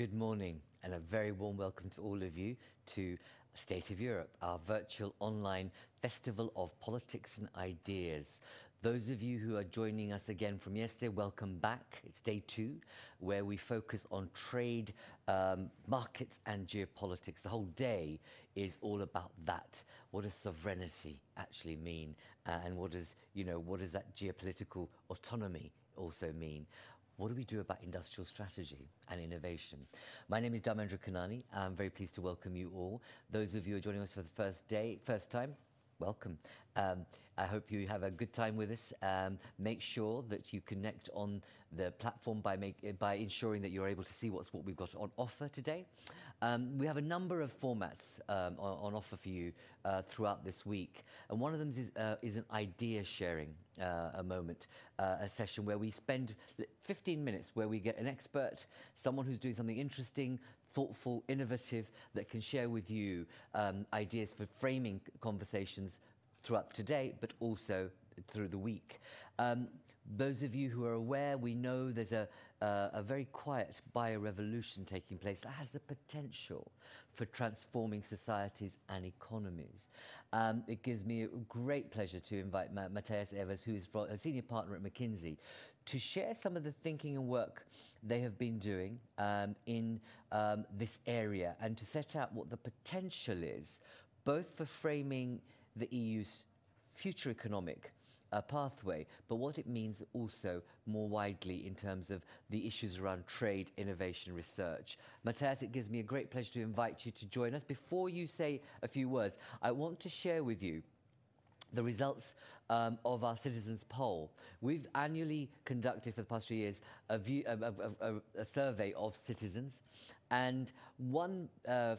Good morning, and a very warm welcome to all of you to State of Europe, our virtual online festival of politics and ideas. Those of you who are joining us again from yesterday, welcome back. It's day two, where we focus on trade, um, markets, and geopolitics. The whole day is all about that. What does sovereignty actually mean, uh, and what does you know what does that geopolitical autonomy also mean? What do we do about industrial strategy and innovation? My name is Dharmendra Kanani. I'm very pleased to welcome you all. Those of you who are joining us for the first day, first time, welcome. Um, I hope you have a good time with us. Um, make sure that you connect on the platform by, make, by ensuring that you're able to see what's what we've got on offer today. Um, we have a number of formats um, on, on, offer for you uh, throughout this week, and one of them is, uh, is an idea sharing uh, a moment, uh, a session where we spend 15 minutes where we get an expert, someone who's doing something interesting, thoughtful, innovative, that can share with you um, ideas for framing conversations throughout today, but also through the week. Um, those of you who are aware, we know there's a, uh, a very quiet bio-revolution taking place that has the potential for transforming societies and economies. Um, it gives me a great pleasure to invite Ma Matthias Evers, who is a senior partner at McKinsey, to share some of the thinking and work they have been doing um, in um, this area and to set out what the potential is, both for framing the EU's future economic uh, pathway, but what it means also more widely in terms of the issues around trade, innovation, research. Matthias, it gives me a great pleasure to invite you to join us. Before you say a few words, I want to share with you the results um, of our citizens poll. We've annually conducted for the past few years a, view, a, a, a survey of citizens and one uh,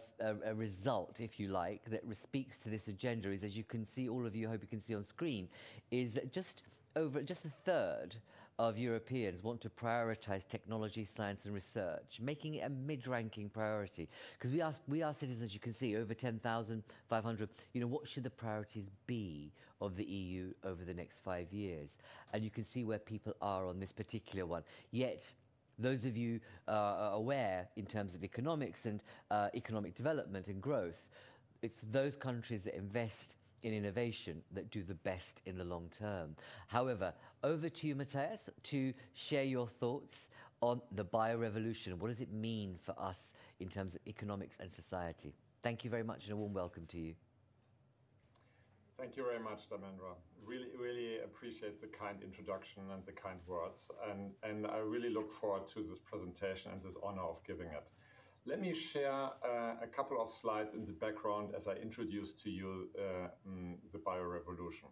result, if you like, that speaks to this agenda is, as you can see, all of you, I hope you can see on screen, is that just over just a third of Europeans want to prioritize technology, science, and research, making it a mid-ranking priority. Because we ask, we ask citizens, you can see, over 10,500, you know, what should the priorities be of the EU over the next five years? And you can see where people are on this particular one. Yet, those of you uh, are aware in terms of economics and uh, economic development and growth, it's those countries that invest in innovation that do the best in the long term. However, over to you, Matthias, to share your thoughts on the biorevolution. What does it mean for us in terms of economics and society? Thank you very much and a warm welcome to you. Thank you very much, Dharmendra. Really, really appreciate the kind introduction and the kind words. And, and I really look forward to this presentation and this honor of giving it. Let me share uh, a couple of slides in the background as I introduce to you uh, mm, the biorevolution.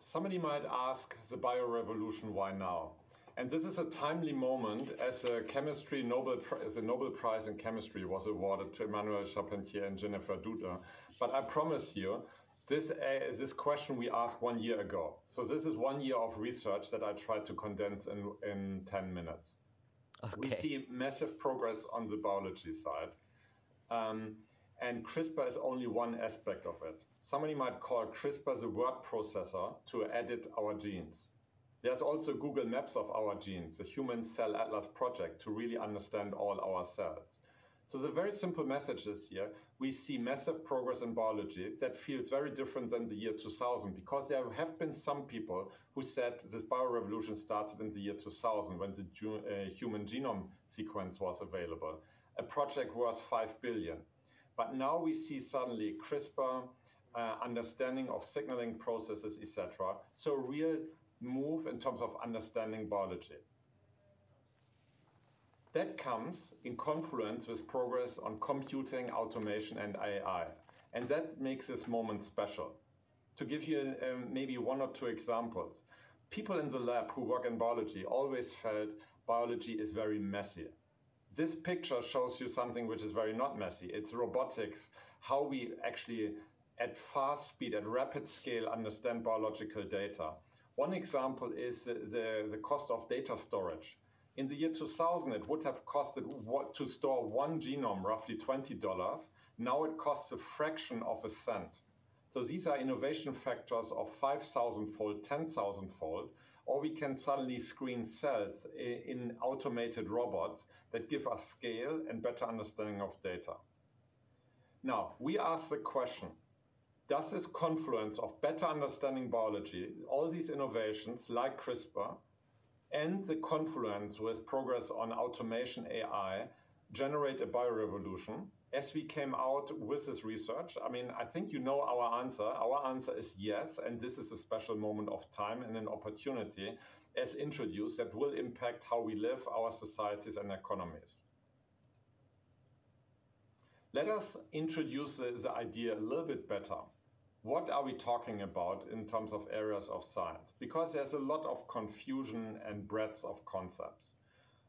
Somebody might ask the biorevolution, why now? And this is a timely moment as a chemistry Nobel, as a Nobel Prize in Chemistry was awarded to Emmanuelle Charpentier and Jennifer Doudna. But I promise you, this, uh, this question we asked one year ago. So this is one year of research that I tried to condense in, in 10 minutes. Okay. We see massive progress on the biology side. Um, and CRISPR is only one aspect of it. Somebody might call CRISPR the word processor to edit our genes. There's also Google Maps of our genes, the Human Cell Atlas project, to really understand all our cells. So the very simple message is here, we see massive progress in biology that feels very different than the year 2000 because there have been some people who said this biorevolution started in the year 2000 when the uh, human genome sequence was available, a project worth 5 billion. But now we see suddenly CRISPR, uh, understanding of signaling processes, etc. So real move in terms of understanding biology. That comes in confluence with progress on computing, automation, and AI. And that makes this moment special. To give you um, maybe one or two examples, people in the lab who work in biology always felt biology is very messy. This picture shows you something which is very not messy. It's robotics, how we actually at fast speed, at rapid scale, understand biological data. One example is the, the, the cost of data storage. In the year 2000, it would have costed what, to store one genome roughly $20. Now it costs a fraction of a cent. So these are innovation factors of 5,000 fold, 10,000 fold, or we can suddenly screen cells in automated robots that give us scale and better understanding of data. Now, we ask the question, does this confluence of better understanding biology, all these innovations like CRISPR, and the confluence with progress on automation AI generate a biorevolution? As we came out with this research, I mean, I think you know our answer. Our answer is yes, and this is a special moment of time and an opportunity as introduced that will impact how we live our societies and economies. Let us introduce the, the idea a little bit better what are we talking about in terms of areas of science? Because there's a lot of confusion and breadth of concepts.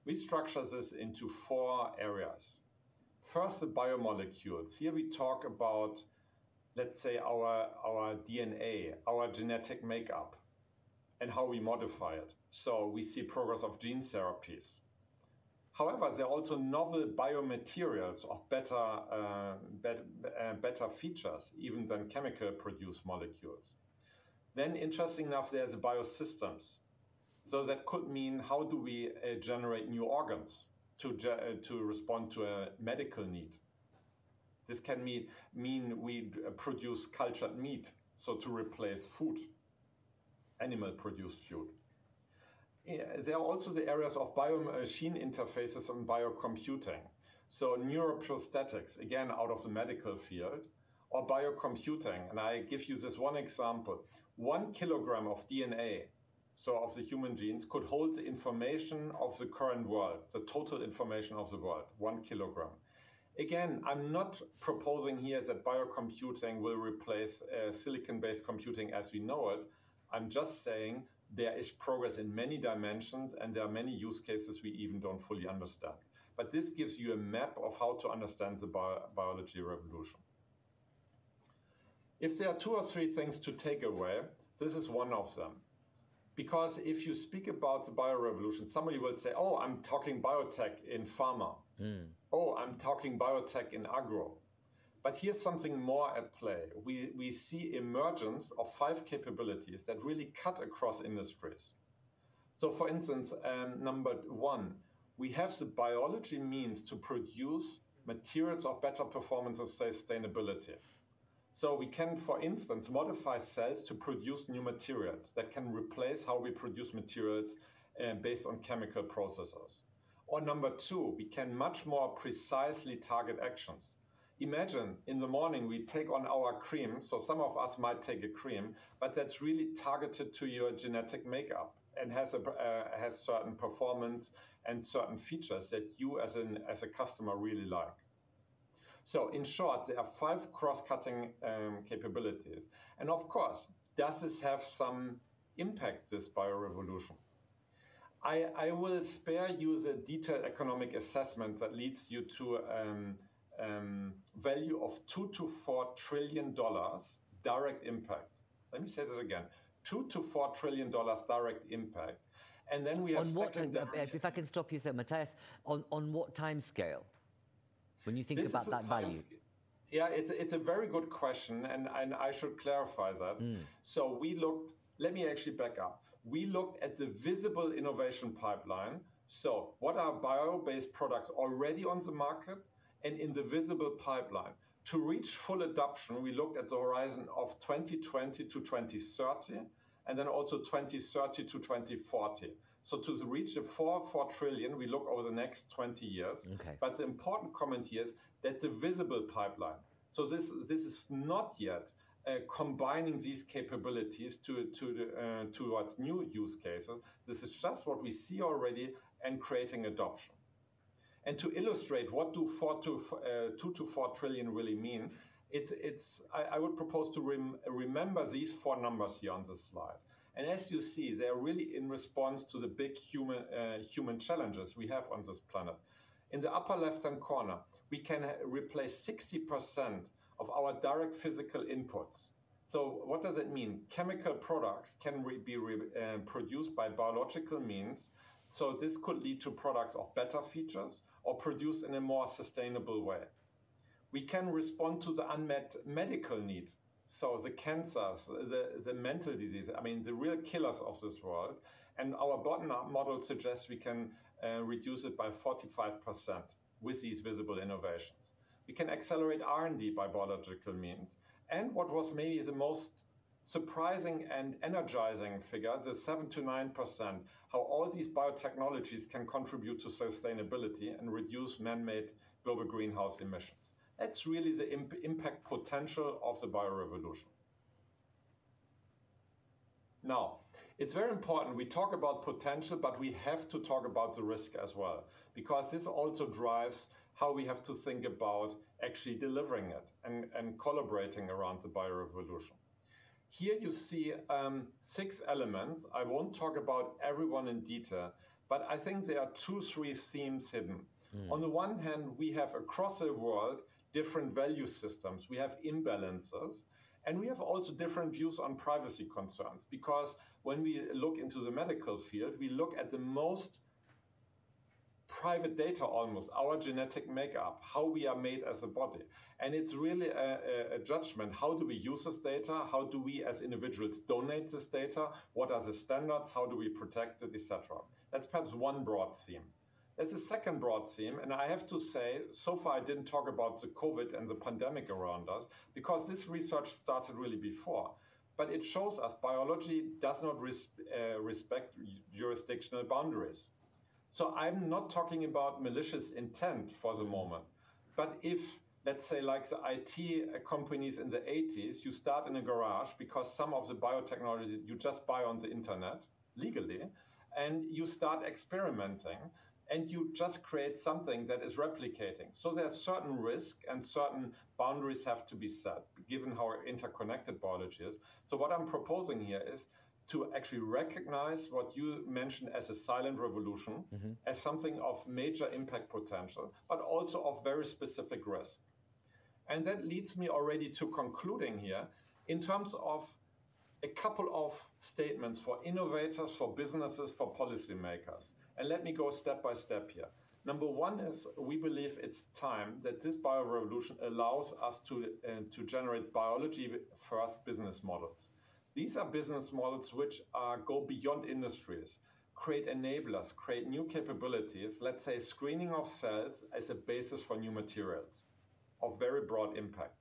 We structure this into four areas. First, the biomolecules. Here we talk about, let's say, our, our DNA, our genetic makeup, and how we modify it. So we see progress of gene therapies. However, there are also novel biomaterials of better, uh, bet, uh, better features, even than chemical produced molecules. Then, interesting enough, there's biosystems. So that could mean how do we uh, generate new organs to, uh, to respond to a medical need? This can mean, mean we uh, produce cultured meat, so to replace food, animal produced food there are also the areas of bio-machine interfaces and biocomputing. So neuroprosthetics, again, out of the medical field, or biocomputing. And I give you this one example. One kilogram of DNA, so of the human genes, could hold the information of the current world, the total information of the world, one kilogram. Again, I'm not proposing here that biocomputing will replace uh, silicon-based computing as we know it. I'm just saying there is progress in many dimensions and there are many use cases we even don't fully understand. But this gives you a map of how to understand the bio biology revolution. If there are two or three things to take away, this is one of them. Because if you speak about the biorevolution, somebody will say, oh, I'm talking biotech in pharma. Mm. Oh, I'm talking biotech in agro. But here's something more at play. We, we see emergence of five capabilities that really cut across industries. So for instance, um, number one, we have the biology means to produce materials of better performance and sustainability. So we can, for instance, modify cells to produce new materials that can replace how we produce materials uh, based on chemical processes. Or number two, we can much more precisely target actions imagine in the morning we take on our cream. So some of us might take a cream, but that's really targeted to your genetic makeup and has a uh, has certain performance and certain features that you as an as a customer really like. So in short, there are five cross-cutting um, capabilities, and of course, does this have some impact? This biorevolution. I, I will spare you the detailed economic assessment that leads you to um, um, value of two to four trillion dollars direct impact. Let me say this again: two to four trillion dollars direct impact. And then we have on what? if I can stop you, there, Matthias, on on what time scale? When you think about that value. Yeah, it's, it's a very good question, and, and I should clarify that. Mm. So we looked, let me actually back up. We looked at the visible innovation pipeline. So, what are bio based products already on the market? And in the visible pipeline. To reach full adoption, we looked at the horizon of 2020 to 2030, and then also 2030 to 2040. So to reach the 4, 4 trillion, we look over the next 20 years. Okay. But the important comment here is that the visible pipeline. So this, this is not yet uh, combining these capabilities to, to the, uh, towards new use cases. This is just what we see already and creating adoption. And to illustrate what do four to uh, two to four trillion really mean, it's it's I, I would propose to rem remember these four numbers here on this slide. And as you see, they are really in response to the big human uh, human challenges we have on this planet. In the upper left-hand corner, we can replace 60% of our direct physical inputs. So what does it mean? Chemical products can be uh, produced by biological means So this could lead to products of better features or produced in a more sustainable way. We can respond to the unmet medical need. So the cancers, the, the mental disease, I mean, the real killers of this world. And our bottom-up model suggests we can uh, reduce it by 45% with these visible innovations. We can accelerate R&D by biological means. And what was maybe the most surprising and energizing figure, the 7 to 9%, how all these biotechnologies can contribute to sustainability and reduce man-made global greenhouse emissions. That's really the imp impact potential of the biorevolution. Now, it's very important. We talk about potential, but we have to talk about the risk as well, because this also drives how we have to think about actually delivering it and, and collaborating around the biorevolution. Here you see um, six elements. I won't talk about everyone in detail, but I think there are two, three themes hidden. Mm. On the one hand, we have across the world different value systems. We have imbalances, and we have also different views on privacy concerns because when we look into the medical field, we look at the most private data almost, our genetic makeup, how we are made as a body. And it's really a, a, judgment. How do we use this data? How do we as individuals donate this data? What are the standards? How do we protect it, etc.? That's perhaps one broad theme. There's a second broad theme, and I have to say, so far I didn't talk about the COVID and the pandemic around us, because this research started really before. But it shows us biology does not res uh, respect jurisdictional boundaries. So I'm not talking about malicious intent for the mm. moment. But if, let's say, like the IT uh, companies in the 80s, you start in a garage because some of the biotechnology you just buy on the internet legally, and you start experimenting and you just create something that is replicating. So there's certain risk and certain boundaries have to be set, given how interconnected biology is. So what I'm proposing here is to actually recognize what you mentioned as a silent revolution mm-hmm. as something of major impact potential, but also of very specific risk. And that leads me already to concluding here in terms of a couple of statements for innovators, for businesses, for policymakers. And let me go step by step here. Number one is we believe it's time that this bio revolution allows us to, uh, to generate biology first business models. These are business models which are, go beyond industries, create enablers, create new capabilities, let's say screening of cells as a basis for new materials of very broad impact.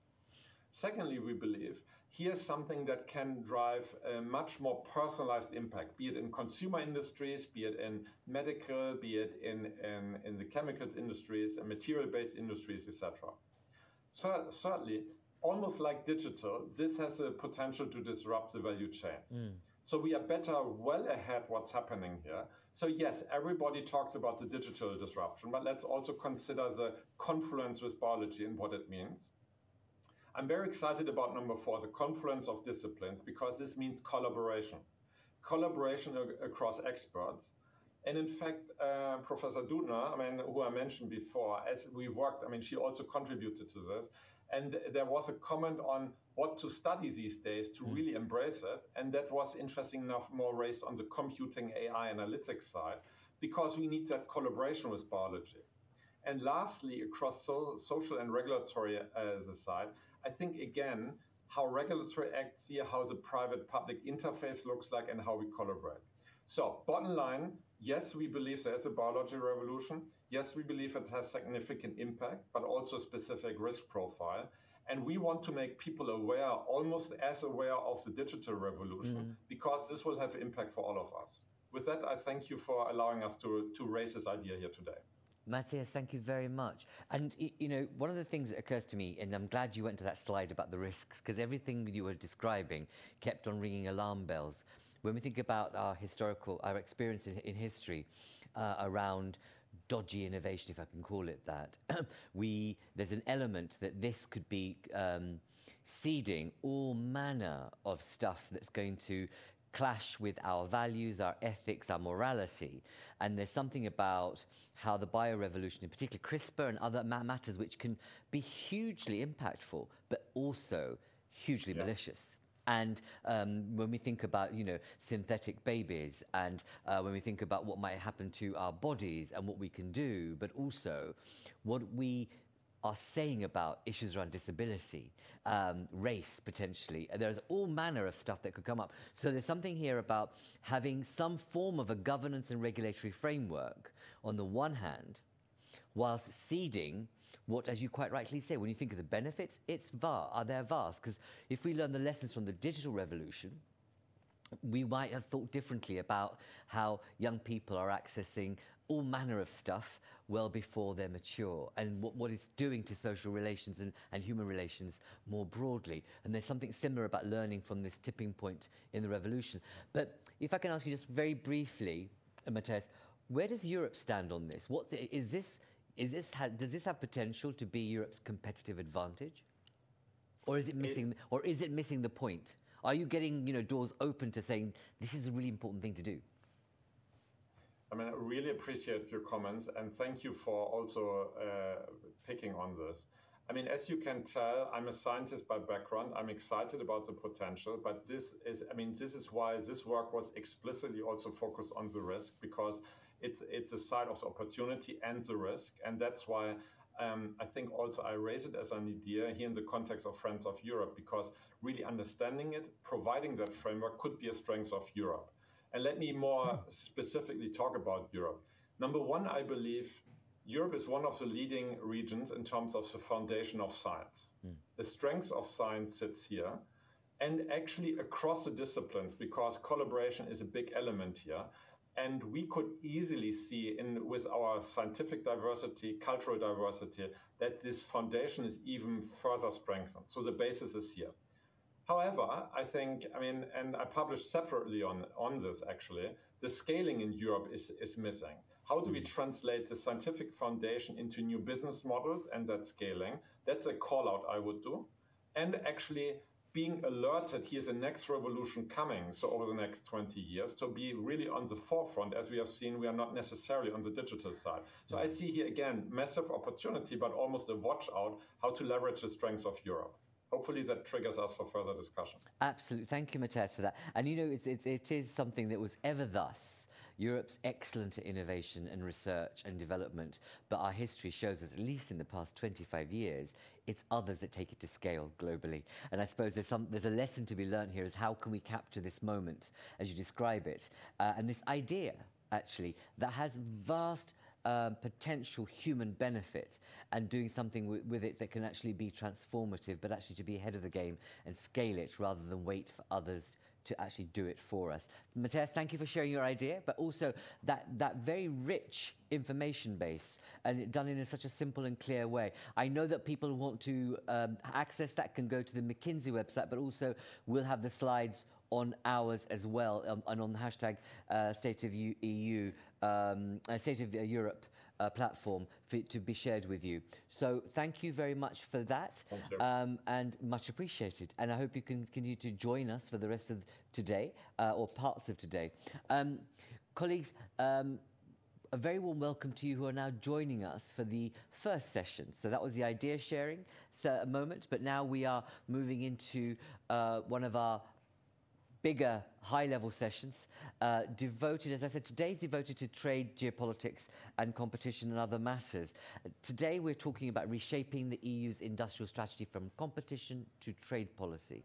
Secondly, we believe here's something that can drive a much more personalized impact, be it in consumer industries, be it in medical, be it in, in, in the chemicals industries and material-based industries, etc. Certainly, almost like digital, this has a potential to disrupt the value chains. Mm. So we are better well ahead what's happening here. So yes, everybody talks about the digital disruption, but let's also consider the confluence with biology and what it means. I'm very excited about number four, the confluence of disciplines, because this means collaboration. Collaboration across experts. And in fact, uh, Professor Doudna, I mean, who I mentioned before, as we worked, I mean, she also contributed to this. And there was a comment on what to study these days to mm. really embrace it. And that was interesting enough more raised on the computing AI analytics side, because we need that collaboration with biology. And lastly, across so, social and regulatory uh, side, I think again, how regulatory acts here, how the private public interface looks like, and how we collaborate. So, bottom line, yes, we believe there's a biology revolution. Yes, we believe it has significant impact, but also a specific risk profile. And we want to make people aware, almost as aware of the digital revolution, mm. because this will have impact for all of us. With that, I thank you for allowing us to, to raise this idea here today. Matthias, thank you very much. And, you know, one of the things that occurs to me, and I'm glad you went to that slide about the risks, because everything you were describing kept on ringing alarm bells. When we think about our historical, our experience in, in history uh, around dodgy innovation, if I can call it that, we there's an element that this could be um, seeding all manner of stuff that's going to clash with our values, our ethics, our morality. And there's something about how the biorevolution, in particular CRISPR and other matters, which can be hugely impactful, but also hugely yeah. malicious. And um, when we think about, you know, synthetic babies and uh, when we think about what might happen to our bodies and what we can do, but also what we are saying about issues around disability, um, race potentially. There's all manner of stuff that could come up. So there's something here about having some form of a governance and regulatory framework on the one hand, whilst seeding what, as you quite rightly say, when you think of the benefits, it's vast, are there vast? Because if we learn the lessons from the digital revolution, we might have thought differently about how young people are accessing all manner of stuff well before they're mature and what, what it's doing to social relations and, and human relations more broadly. And there's something similar about learning from this tipping point in the revolution. But if I can ask you just very briefly, Matthias, where does Europe stand on this? What is this? Is this does this have potential to be Europe's competitive advantage, or is it missing? It, or is it missing the point? Are you getting you know doors open to saying this is a really important thing to do? I mean, I really appreciate your comments and thank you for also uh, picking on this. I mean, as you can tell, I'm a scientist by background. I'm excited about the potential, but this is, I mean, this is why this work was explicitly also focused on the risk because it's it's a side of the opportunity and the risk, and that's why um, I think also I raise it as an idea here in the context of Friends of Europe because really understanding it, providing that framework could be a strength of Europe. And let me more specifically talk about Europe. Number one, I believe Europe is one of the leading regions in terms of the foundation of science. Mm. The strength of science sits here and actually across the disciplines because collaboration is a big element here. And we could easily see in with our scientific diversity, cultural diversity, that this foundation is even further strengthened. So the basis is here. However, I think, I mean, and I published separately on, on this actually, the scaling in Europe is, is missing. How do we hmm. translate the scientific foundation into new business models and that scaling? That's a call out I would do. And actually being alerted here's a next revolution coming, so over the next 20 years, to be really on the forefront. As we have seen, we are not necessarily on the digital side. So I see here again massive opportunity, but almost a watch out how to leverage the strengths of Europe hopefully that triggers us for further discussion. Absolutely. Thank you, Matthias, for that. And you know, it's, it is something that was ever thus. Europe's excellent at innovation and research and development, but our history shows us, at least in the past 25 years, it's others that take it to scale globally. And I suppose there's, some, there's a lesson to be learned here is how can we capture this moment as you describe it? Uh, and this idea, actually, that has vast um, potential human benefit and doing something with it that can actually be transformative, but actually to be ahead of the game and scale it rather than wait for others to actually do it for us. Matthias, thank you for sharing your idea, but also that, that very rich information base and done in such a simple and clear way. I know that people want to um, access that can go to the McKinsey website, but also we'll have the slides on ours as well um, and on the hashtag uh, State of EU um, State of Europe uh, platform for, to be shared with you. So thank you very much for that um, and much appreciated. And I hope you can continue to join us for the rest of today uh, or parts of today. Um, colleagues, um, a very warm welcome to you who are now joining us for the first session. So that was the idea sharing so, moment, but now we are moving into uh, one of our bigger high-level sessions uh, devoted, as I said, today devoted to trade, geopolitics and competition and other matters. Today we're talking about reshaping the EU's industrial strategy from competition to trade policy.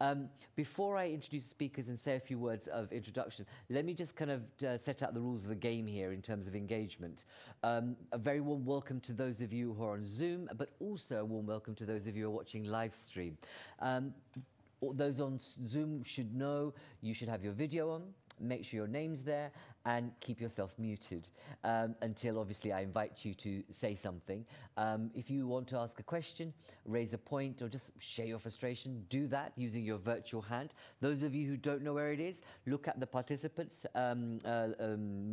Um, before I introduce speakers and say a few words of introduction, let me just kind of uh, set out the rules of the game here in terms of engagement. Um, a very warm welcome to those of you who are on Zoom, but also a warm welcome to those of you who are watching live stream. Um, those on Zoom should know. You should have your video on, make sure your name's there, and keep yourself muted um, until obviously I invite you to say something. Um, if you want to ask a question, raise a point, or just share your frustration, do that using your virtual hand. Those of you who don't know where it is, look at the participants' um, uh, um,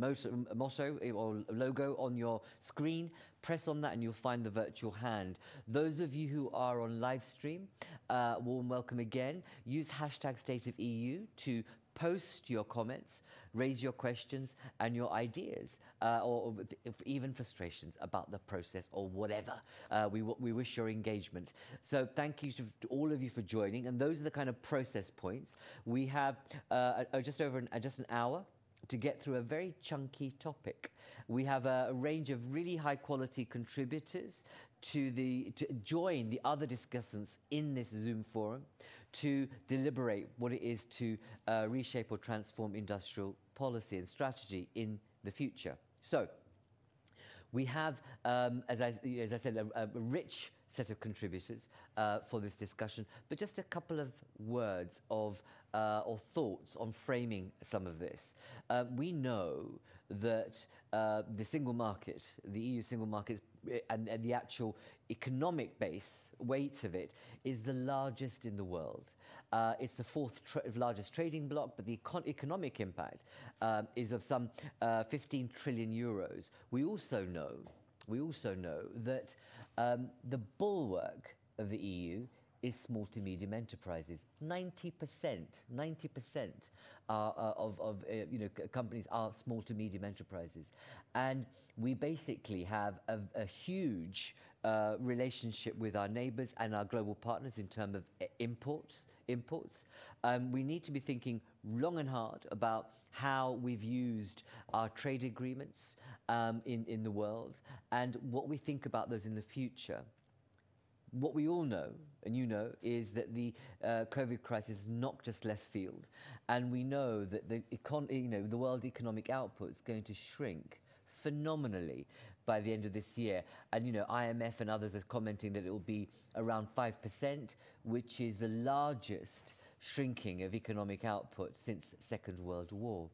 motto or logo on your screen. Press on that and you'll find the virtual hand. Those of you who are on live stream, uh, warm welcome again. Use hashtag state of EU to post your comments, raise your questions and your ideas, uh, or, or even frustrations about the process or whatever. Uh, we, we wish your engagement. So thank you to, to, all of you for joining. And those are the kind of process points. We have uh, just over an, just an hour to get through a very chunky topic. We have a, a range of really high quality contributors to, the, to join the other discussants in this Zoom forum to deliberate what it is to uh, reshape or transform industrial policy and strategy in the future. So, we have, um, as, I, as I said, a, a rich set of contributors uh, for this discussion, but just a couple of words of uh, or thoughts on framing some of this. Uh, we know that uh, the single market, the EU single market, and, and the actual economic base weight of it is the largest in the world. Uh, it's the fourth tra largest trading bloc, but the econ economic impact um, is of some uh, 15 trillion euros. We also know, we also know that um, the bulwark of the EU is small to medium enterprises. 90%, 90% are, uh, of, of uh, you know, companies are small to medium enterprises. And we basically have a, a huge relationship with our neighbors and our global partners in terms of uh, import, imports. Um, we need to be thinking long and hard about how we've used our trade agreements um, in, in the world and what we think about those in the future what we all know, and you know, is that the uh, COVID crisis has not just left field, and we know that the econ- you know the world economic output is going to shrink phenomenally by the end of this year. And you know, IMF and others are commenting that it will be around five percent, which is the largest shrinking of economic output since Second World War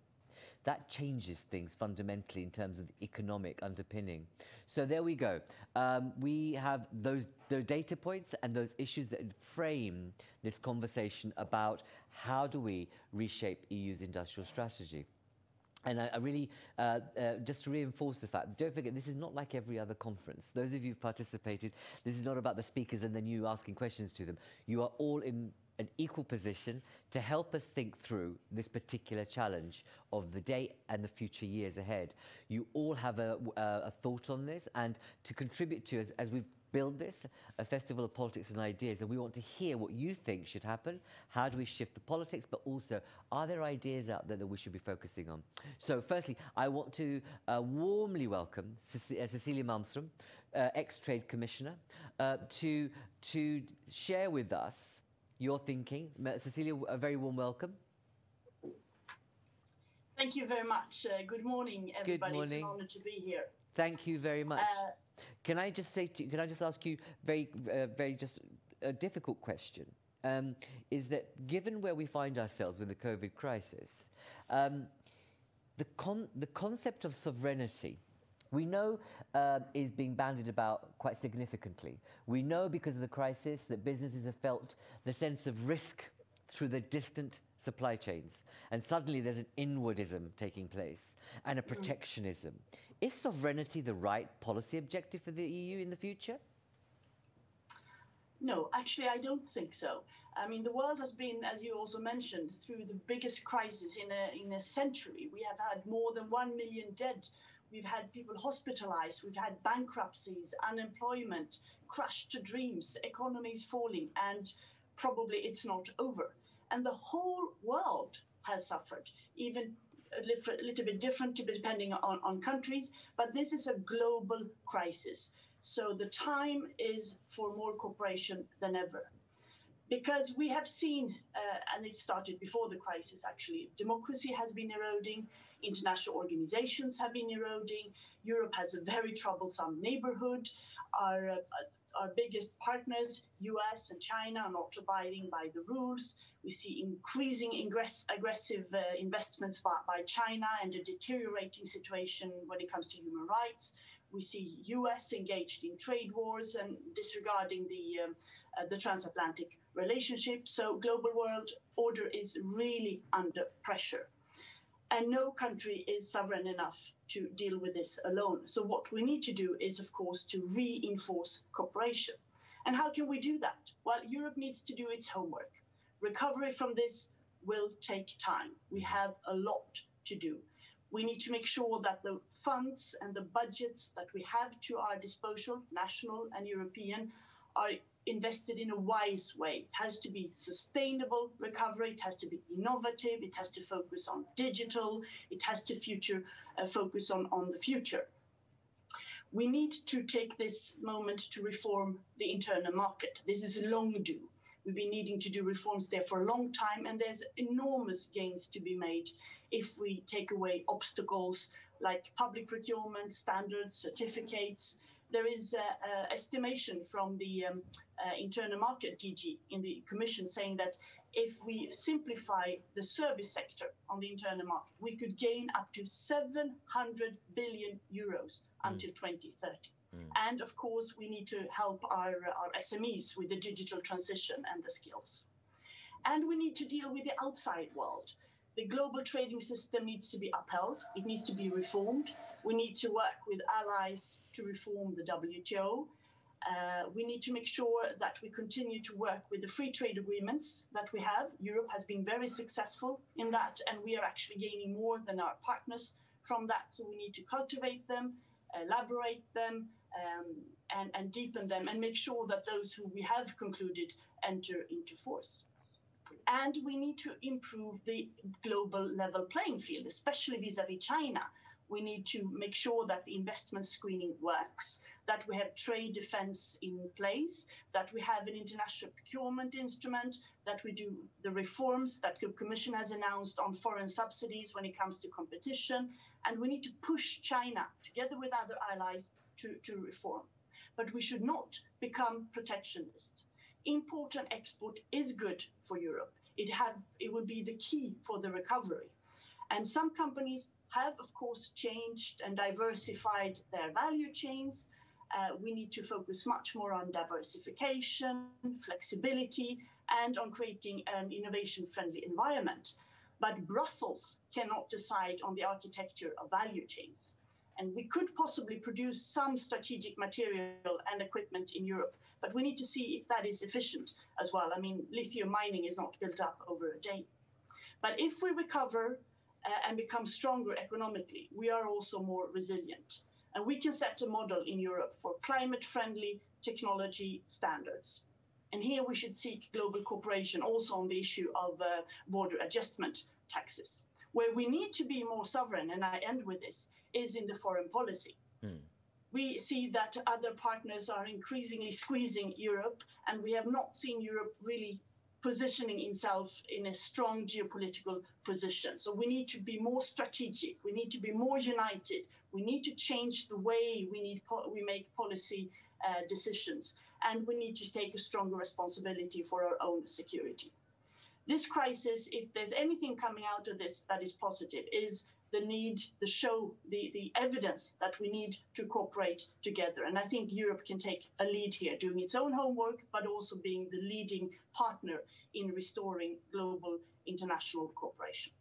that changes things fundamentally in terms of economic underpinning. So there we go. Um, we have those, those data points and those issues that frame this conversation about how do we reshape EU's industrial strategy. And I, I really, uh, uh, just to reinforce the fact, don't forget, this is not like every other conference. Those of you who've participated, this is not about the speakers and then you asking questions to them. You are all in an equal position to help us think through this particular challenge of the day and the future years ahead. You all have a, a thought on this and to contribute to as, as we've build this, a festival of politics and ideas, and we want to hear what you think should happen. How do we shift the politics? But also, are there ideas out there that we should be focusing on? So, firstly, I want to uh, warmly welcome uh, Cecilia Malmström, uh, ex-Trade Commissioner, uh, to, to share with us your thinking. Cecilia, a very warm welcome. Thank you very much. Uh, good morning, everybody. Good morning. It's an honor to be here. Thank you very much. Uh, can I just say to you, can I just ask you very, uh, very just a difficult question? Um, is that given where we find ourselves with the COVID crisis, um, the, con the concept of sovereignty we know uh, is being bandied about quite significantly. We know because of the crisis that businesses have felt the sense of risk through the distant supply chains. And suddenly there's an inwardism taking place and a mm. protectionism. Is sovereignty the right policy objective for the EU in the future? No, actually, I don't think so. I mean, the world has been, as you also mentioned, through the biggest crisis in a, in a century. We have had more than one million dead We've had people hospitalized, we've had bankruptcies, unemployment, crushed to dreams, economies falling, and probably it's not over. And the whole world has suffered, even a little bit different depending on, on countries, but this is a global crisis. So the time is for more cooperation than ever. Because we have seen, uh, and it started before the crisis actually, democracy has been eroding, international organizations have been eroding. Europe has a very troublesome neighborhood. Our, uh, our biggest partners, US and China, are not abiding by the rules. We see increasing ingress, aggressive uh, investments by, by China and a deteriorating situation when it comes to human rights. We see US engaged in trade wars and disregarding the, um, uh, the transatlantic relationship. So global world order is really under pressure. And no country is sovereign enough to deal with this alone. So, what we need to do is, of course, to reinforce cooperation. And how can we do that? Well, Europe needs to do its homework. Recovery from this will take time. We have a lot to do. We need to make sure that the funds and the budgets that we have to our disposal, national and European, are invested in a wise way. It has to be sustainable recovery, it has to be innovative, it has to focus on digital, it has to future uh, focus on, on the future. We need to take this moment to reform the internal market. This is a long do. We've been needing to do reforms there for a long time, and there's enormous gains to be made if we take away obstacles like public procurement, standards, certificates, there is uh, estimation from the um, uh, internal market DG in the Commission saying that if we simplify the service sector on the internal market, we could gain up to 700 billion euros mm. until 2030. Mm. And of course, we need to help our, our SMEs with the digital transition and the skills. And we need to deal with the outside world. The global trading system needs to be upheld, it needs to be reformed. We need to work with allies to reform the WTO. Uh, we need to make sure that we continue to work with the free trade agreements that we have. Europe has been very successful in that, and we are actually gaining more than our partners from that. So we need to cultivate them, elaborate them, um, and, and deepen them, and make sure that those who we have concluded enter into force. And we need to improve the global level playing field, especially vis-à-vis China. We need to make sure that the investment screening works, that we have trade defense in place, that we have an international procurement instrument, that we do the reforms that the Commission has announced on foreign subsidies when it comes to competition. And we need to push China, together with other allies, to, to reform. But we should not become protectionist import and export is good for Europe. It, it will be the key for the recovery. And some companies have, of course, changed and diversified their value chains. Uh, we need to focus much more on diversification, flexibility, and on creating an innovation friendly environment. But Brussels cannot decide on the architecture of value chains. And we could possibly produce some strategic material and equipment in Europe, but we need to see if that is efficient as well. I mean, lithium mining is not built up over a day. But if we recover uh, and become stronger economically, we are also more resilient. And we can set a model in Europe for climate friendly technology standards. And here we should seek global cooperation also on the issue of uh, border adjustment taxes. Where we need to be more sovereign, and I end with this, is in the foreign policy. Mm. We see that other partners are increasingly squeezing Europe, and we have not seen Europe really positioning itself in a strong geopolitical position. So we need to be more strategic. We need to be more united. We need to change the way we need we make policy uh, decisions, and we need to take a stronger responsibility for our own security this crisis, if there's anything coming out of this that is positive, is the need, the show, the, the evidence that we need to cooperate together. And I think Europe can take a lead here, doing its own homework, but also being the leading partner in restoring global international cooperation.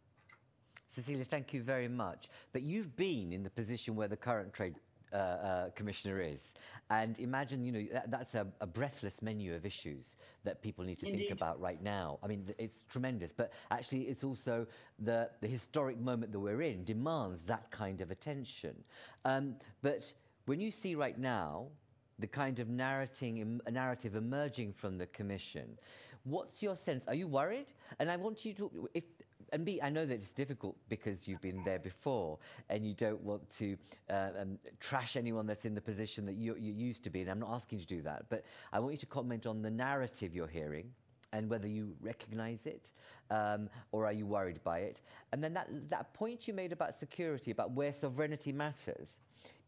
Cecilia, thank you very much. But you've been in the position where the current trade uh, uh, commissioner is. And imagine, you know, that, that's a, a, breathless menu of issues that people need to Indeed. think about right now. I mean, it's tremendous, but actually, it's also the, the historic moment that we're in demands that kind of attention. Um, but when you see right now the kind of narrating, narrative emerging from the Commission, what's your sense? Are you worried? And I want you to, if and B, I know that it's difficult because you've been there before and you don't want to uh, um, trash anyone that's in the position that you, you used to be. And I'm not asking you to do that, but I want you to comment on the narrative you're hearing and whether you recognize it um, or are you worried by it. And then that, that point you made about security, about where sovereignty matters,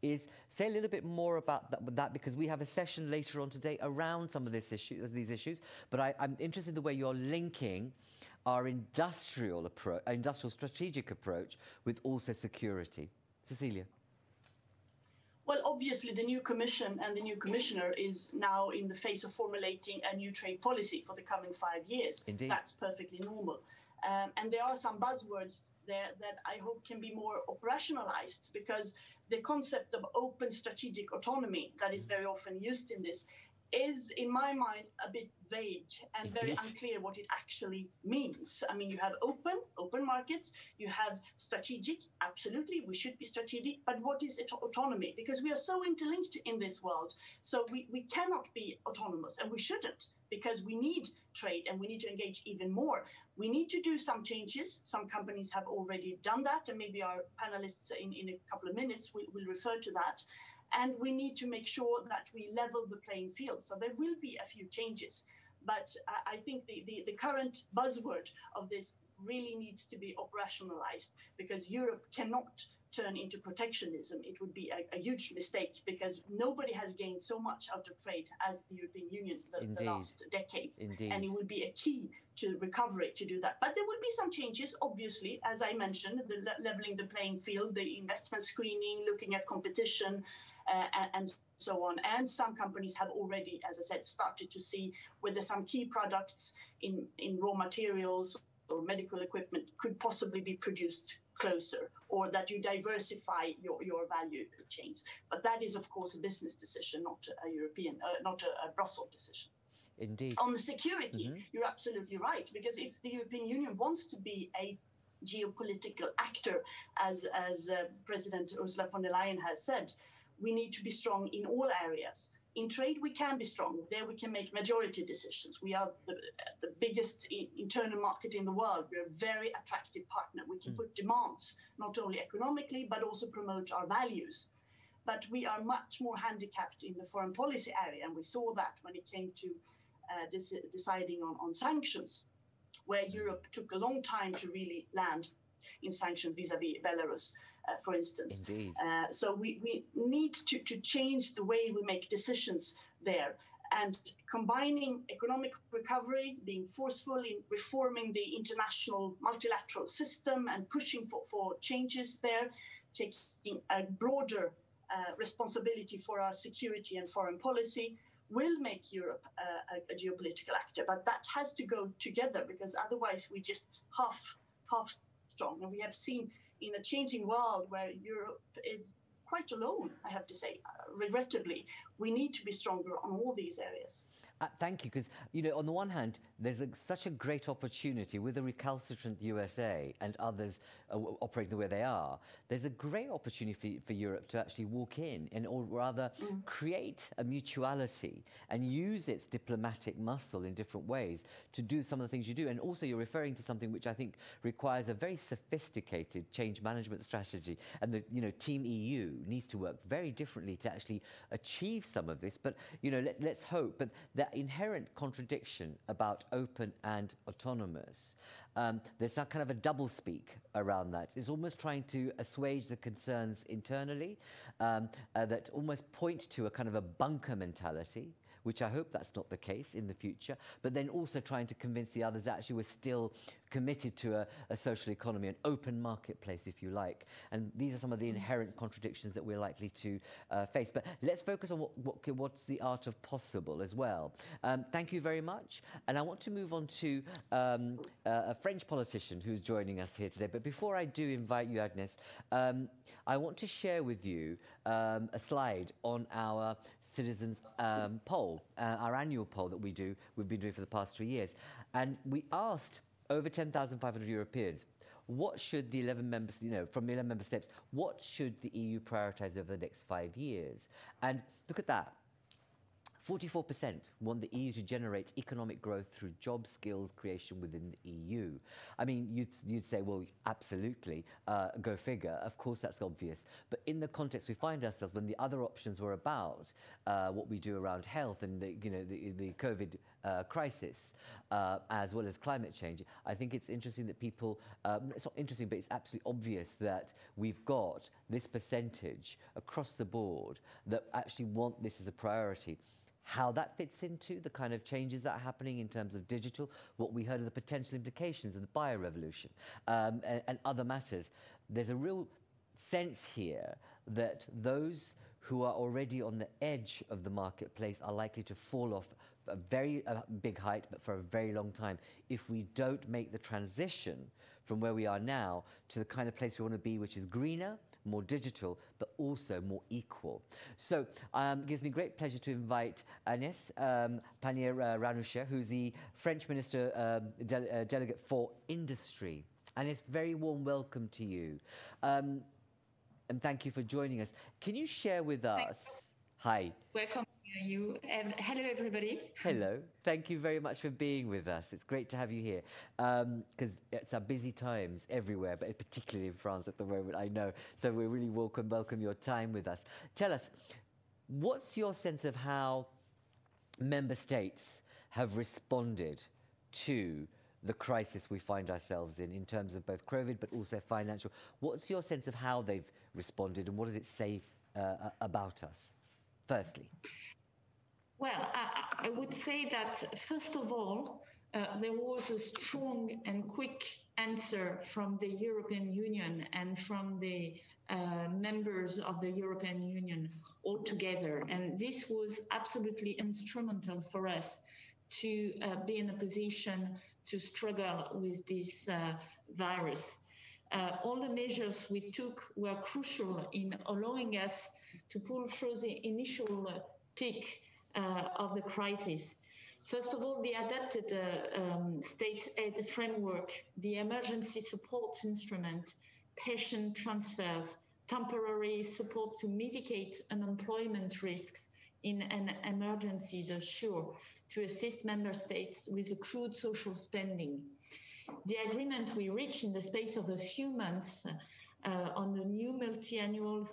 is say a little bit more about that, that, because we have a session later on today around some of this issue, these issues. But I, I'm interested in the way you're linking our industrial approach, industrial strategic approach with also security. Cecilia. Well, obviously, the new commission and the new commissioner is now in the phase of formulating a new trade policy for the coming five years. Indeed. That's perfectly normal. Um, and there are some buzzwords there that I hope can be more operationalized because the concept of open strategic autonomy that is very often used in this is, in my mind, a bit vague and very unclear what it actually means. I mean, you have open, open markets, you have strategic, absolutely, we should be strategic, but what is auto- autonomy? Because we are so interlinked in this world, so we, we cannot be autonomous, and we shouldn't, because we need trade and we need to engage even more. We need to do some changes. Some companies have already done that, and maybe our panelists in, in a couple of minutes will, will refer to that and we need to make sure that we level the playing field. So there will be a few changes, but I I think the, the, the current buzzword of this really needs to be operationalized because Europe cannot turn into protectionism. It would be a, a huge mistake because nobody has gained so much out of trade as the European Union the, the last decades. Indeed. And it would be a key to recovery to do that. But there will be some changes, obviously, as I mentioned, the le- leveling the playing field, the investment screening, looking at competition, uh, and, so on. And some companies have already, as I said, started to see whether some key products in, in raw materials or medical equipment could possibly be produced closer or that you diversify your, your value chains. But that is, of course, a business decision, not a European, uh, not a, a Brussels decision. Indeed. On the security, Mhm. you're absolutely right, because if the European Union wants to be a geopolitical actor, as, as uh, President Ursula von der Leyen has said, we need to be strong in all areas. In trade, we can be strong. There, we can make majority decisions. We are the, the biggest internal market in the world. We're a very attractive partner. We can put demands, not only economically, but also promote our values. But we are much more handicapped in the foreign policy area, and we saw that when it came to dec- deciding on, on sanctions, where Europe took a long time to really land in sanctions vis-à-vis Belarus, uh, for instance. Uh, so we, we need to, to change the way we make decisions there. And combining economic recovery, being forceful in reforming the international multilateral system and pushing for, for changes there, taking a broader uh, responsibility for our security and foreign policy will make Europe a, a geopolitical actor. But that has to go together because otherwise we just half half strong. And we have seen in a changing world where Europe is quite alone, I have to say, uh, regrettably, we need to be stronger on all these areas. Uh, thank you, because you know, on the one hand, there's a, such a great opportunity with the recalcitrant USA and others uh, operating the way they are. There's a great opportunity for, for Europe to actually walk in and, or rather, create a mutuality and use its diplomatic muscle in different ways to do some of the things you do. And also, you're referring to something which I think requires a very sophisticated change management strategy, and the you know Team EU needs to work very differently to actually achieve some of this. But you know, let, let's hope. But that inherent contradiction about open and autonomous, um, there's that kind of a double speak around that. It's almost trying to assuage the concerns internally um, uh, that almost point to a kind of a bunker mentality which I hope that's not the case in the future, but then also trying to convince the others that actually we're still committed to a, a social economy, an open marketplace, if you like. And these are some of the inherent contradictions that we're likely to uh, face. But let's focus on what, what, what's the art of possible as well. Um, thank you very much. And I want to move on to um, uh, a French politician who's joining us here today. But before I do invite you, Agnes, um, I want to share with you um, a slide on our citizens um, poll, uh, our annual poll that we do, we've been doing for the past three years. And we asked over 10,500 Europeans, what should the 11 members, you know, from the 11 member states, what should the EU prioritize over the next five years? And look at that. 44% want the EU to generate economic growth through job skills creation within the EU. I mean, you'd, you'd say, well, absolutely, uh, go figure. Of course, that's obvious. But in the context we find ourselves, when the other options were about uh, what we do around health and the, you know, the, the COVID uh, crisis, uh, as well as climate change, I think it's interesting that people, um, it's not interesting, but it's absolutely obvious that we've got this percentage across the board that actually want this as a priority how that fits into the kind of changes that are happening in terms of digital, what we heard of the potential implications of the bio-revolution, um, and, and other matters. There's a real sense here that those who are already on the edge of the marketplace are likely to fall off a very uh, big height, but for a very long time, if we don't make the transition from where we are now to the kind of place we want to be, which is greener, more digital, but also more equal. So um, it gives me great pleasure to invite Agnès um, Pannier-Runacher, who's the French Minister um, uh, Delegate for Industry. And it's very warm welcome to you. Um, and thank you for joining us. Can you share with us? Hi. Welcome you. hello, everybody. Hello. Thank you very much for being with us. It's great to have you here because um, it's our busy times everywhere, but particularly in France at the moment, I know. So we really welcome welcome your time with us. Tell us, what's your sense of how member states have responded to the crisis we find ourselves in, in terms of both COVID but also financial? What's your sense of how they've responded and what does it say uh, about us? Firstly. Well, I, I, would say that first of all, uh, there was a strong and quick answer from the European Union and from the uh, members of the European Union altogether. And this was absolutely instrumental for us to uh, be in a position to struggle with this uh, virus. Uh, all the measures we took were crucial in allowing us to pull through the initial peak uh, of the crisis. First of all, the adapted uh, um, state aid framework, the emergency support instrument, patient transfers, temporary support to mitigate unemployment risks in an emergency is sure to assist member states with accrued social spending. The agreement we reached in the space of a few months uh, on the new multi-annual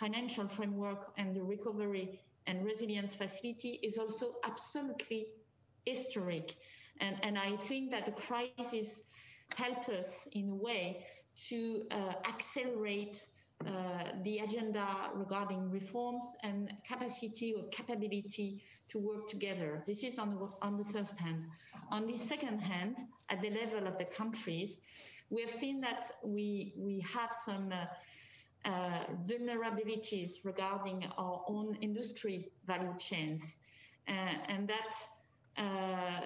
financial framework and the recovery and resilience facility is also absolutely historic. And, and I think that the crisis help us in a way to uh, accelerate uh, the agenda regarding reforms and capacity or capability to work together. This is on the, on the first hand. On the second hand, at the level of the countries, we have seen that we, we have some uh, uh, vulnerabilities regarding our own industry value chains. Uh, and that uh,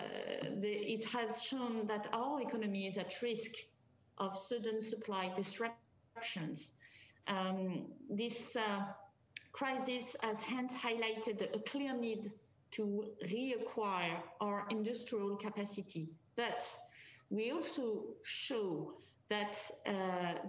the, it has shown that our economy is at risk of sudden supply disruptions. Um, this uh, crisis has hence highlighted a clear need to reacquire our industrial capacity. But we also show that uh,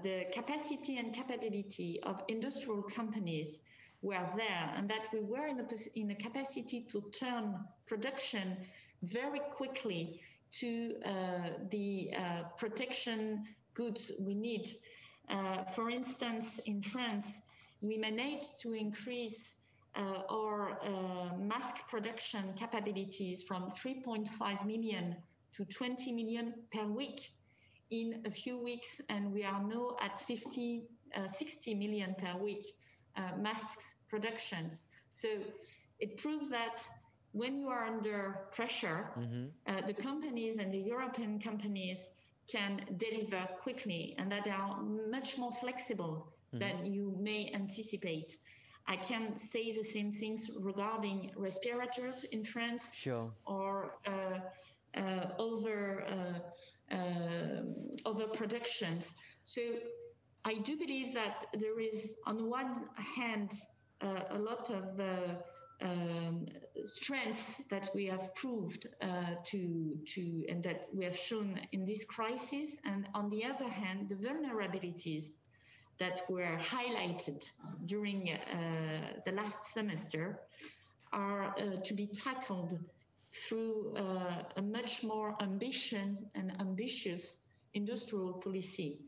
the capacity and capability of industrial companies were there and that we were in a, in capacity to turn production very quickly to uh, the uh, protection goods we need. Uh, for instance, in France, we managed to increase uh, our uh, mask production capabilities from 3.5 million to 20 million per week in a few weeks, and we are now at 50, uh, 60 million per week uh, masks productions. So it proves that when you are under pressure, mm-hmm. uh, the companies and the European companies can deliver quickly and that they are much more flexible mm-hmm. than you may anticipate. I can say the same things regarding respirators in France sure. or uh, uh, other um, overproductions. So I do believe that there is, on one hand, uh, a lot of uh, um, strengths that we have proved uh, to to and that we have shown in this crisis, and on the other hand, the vulnerabilities that were highlighted during uh, the last semester are uh, to be tackled through uh, a much more ambition and ambitious industrial policy.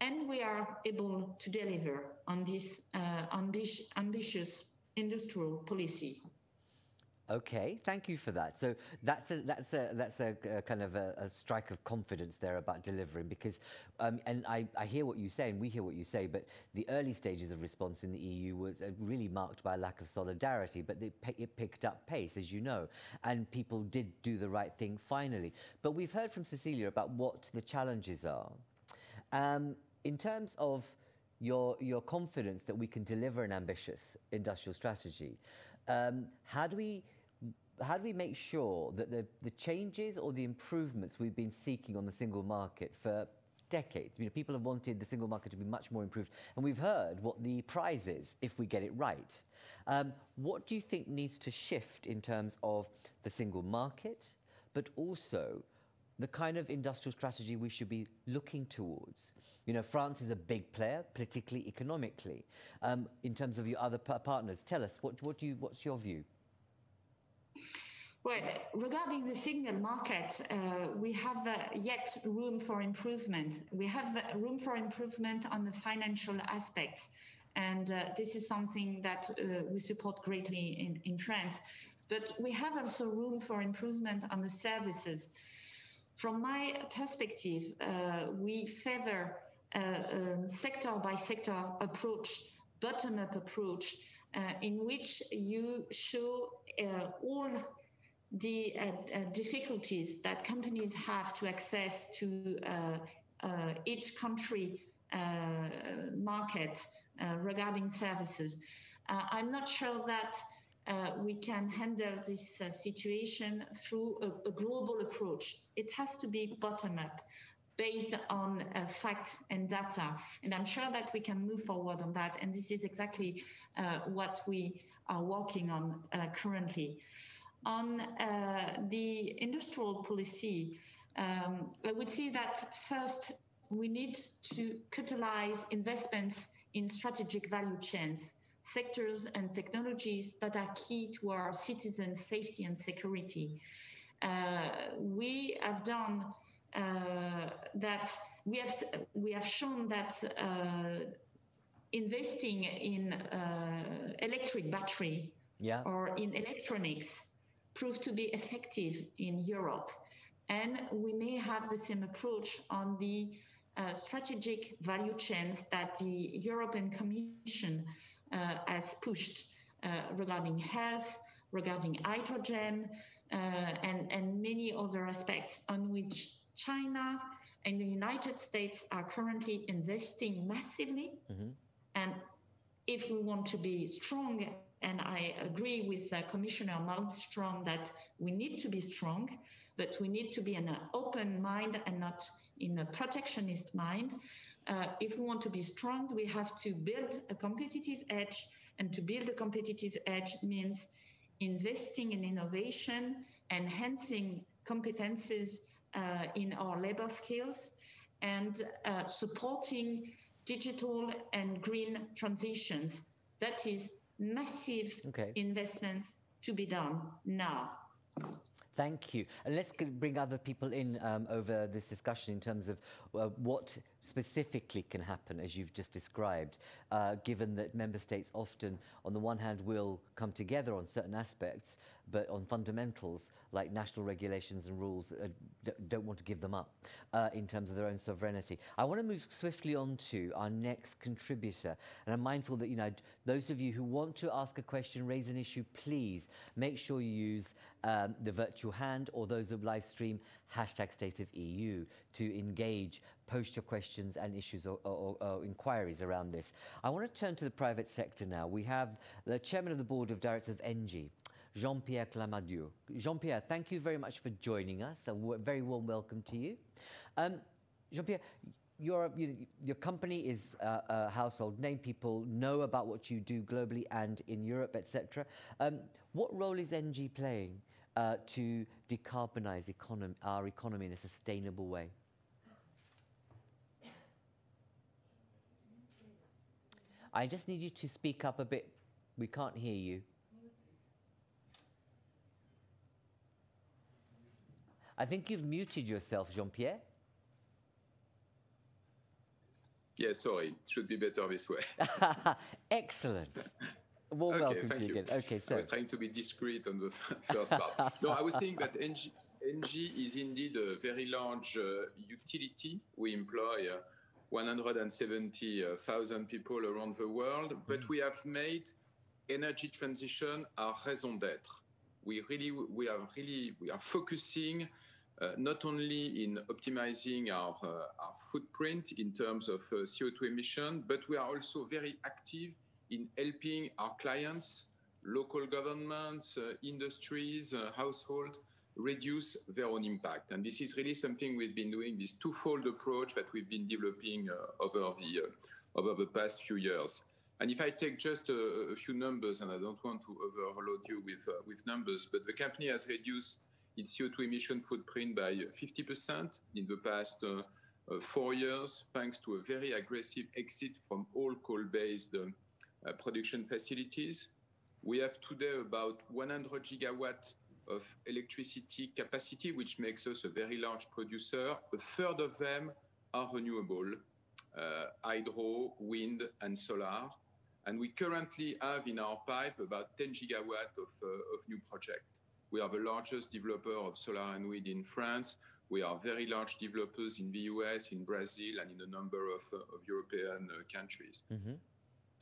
And we are able to deliver on this uh, ambi- ambitious industrial policy. Okay, thank you for that. So that's a, that's a, that's a, a kind of a, a, strike of confidence there about delivering because, um, and I, I hear what you say and we hear what you say, but the early stages of response in the EU was uh, really marked by a lack of solidarity, but it, it picked up pace, as you know, and people did do the right thing finally. But we've heard from Cecilia about what the challenges are. Um, in terms of your, your confidence that we can deliver an ambitious industrial strategy, um, how do we how do we make sure that the, the changes or the improvements we've been seeking on the single market for decades. You know, people have wanted the single market to be much more improved, and we've heard what the prize is if we get it right. Um, what do you think needs to shift in terms of the single market, but also the kind of industrial strategy we should be looking towards. You know, France is a big player politically, economically. Um, in terms of your other partners, tell us what, what do you, what's your view? Well, regarding the single market, uh, we have uh, yet room for improvement. We have uh, room for improvement on the financial aspect. And uh, this is something that uh, we support greatly in, in France. But we have also room for improvement on the services. From my perspective, uh, we favor a, a sector by sector approach, bottom up approach, in which you show all the uh, uh, difficulties that companies have to access to uh, each country market regarding services. I'm not sure that uh, we can handle this uh, situation through a, a, global approach. It has to be bottom up, based on uh, facts and data. And I'm sure that we can move forward on that. And this is exactly uh, what we are working on uh, currently. On uh, the industrial policy, um, I would say that first we need to catalyze investments in strategic value chains sectors and technologies that are key to our citizens' safety and security. Uh, we have done uh, that. We have we have shown that uh, investing in uh, electric battery yeah. or in electronics proved to be effective in Europe, and we may have the same approach on the uh, strategic value chains that the European Commission uh, has pushed uh, regarding health, regarding hydrogen, uh, and, and many other aspects on which China and the United States are currently investing massively. Mm-hmm. And if we want to be strong, and I agree with uh, Commissioner Malmström that we need to be strong, but we need to be in an open mind and not in a protectionist mind. Uh, if we want to be strong, we have to build a competitive edge. And to build a competitive edge means investing in innovation, enhancing competences uh, in our labor skills, and uh, supporting digital and green transitions. That is massive okay. investments to be done now. Thank you. And let's bring other people in um, over this discussion in terms of uh, what specifically can happen, as you've just described, uh, given that member states often, on the one hand, will come together on certain aspects, but on fundamentals like national regulations and rules uh, don't want to give them up uh, in terms of their own sovereignty. I want to move swiftly on to our next contributor, and I'm mindful that you know those of you who want to ask a question, raise an issue, please make sure you use um, the virtual hand or those of live stream hashtag state of EU to engage post your questions and issues or, or, or, inquiries around this. I want to turn to the private sector now. We have the chairman of the board of directors of ENGIE, Jean-Pierre Clamadieu. Jean-Pierre, thank you very much for joining us. And a very warm welcome to you. Um, Jean-Pierre, your, you, your company is a household name. People know about what you do globally and in Europe, etc. Um, what role is ENGIE playing uh, to decarbonize our economy in a sustainable way? I just need you to speak up a bit. We can't hear you. I think you've muted yourself, Jean Pierre. Yeah, sorry. Should be better this way. Excellent. Well, okay, welcome to you again. Okay, so I was trying to be discreet on the first part. no, I was saying that ENGIE, ENGIE is indeed a very large uh, utility. We employ uh, 170,000 people around the world, but mm. we have made energy transition our raison d'être. We really, we are really, we are focusing uh, not only in optimizing our, uh, our footprint in terms of uh, CO2 emission, but we are also very active in helping our clients, local governments, uh, industries, uh, households reduce their own impact. And this is really something we've been doing, this twofold approach that we've been developing over, the, over the past few years. And if I take just a, a, few numbers, and I don't want to overload you with, with numbers, but the company has reduced its CO2 emission footprint by 50% in the past uh, uh, four years, thanks to a very aggressive exit from all coal-based uh, production facilities. We have today about 100 gigawatt of electricity capacity, which makes us a very large producer. A third of them are renewable, uh, hydro, wind, and solar. And we currently have in our pipe about 10 gigawatt of, uh, of new projects. We are the largest developer of solar and wind in France. We are very large developers in the US, in Brazil, and in a number of, uh, of European uh, countries. Mm-hmm.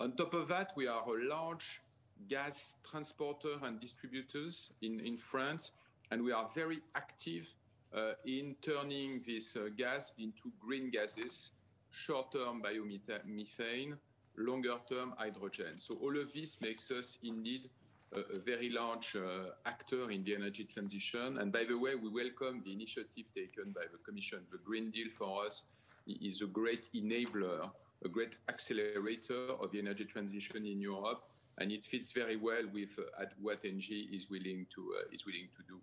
On top of that, we are a large gas transporter and distributors in, in France, and we are very active uh, in turning this uh, gas into green gases, short-term biomethane, longer-term hydrogen. So all of this makes us indeed a, a very large uh, actor in the energy transition. And by the way, we welcome the initiative taken by the Commission. The Green Deal for us is a great enabler, a great accelerator of the energy transition in Europe and it fits very well with uh, what ENGIE is willing to uh, is willing to do.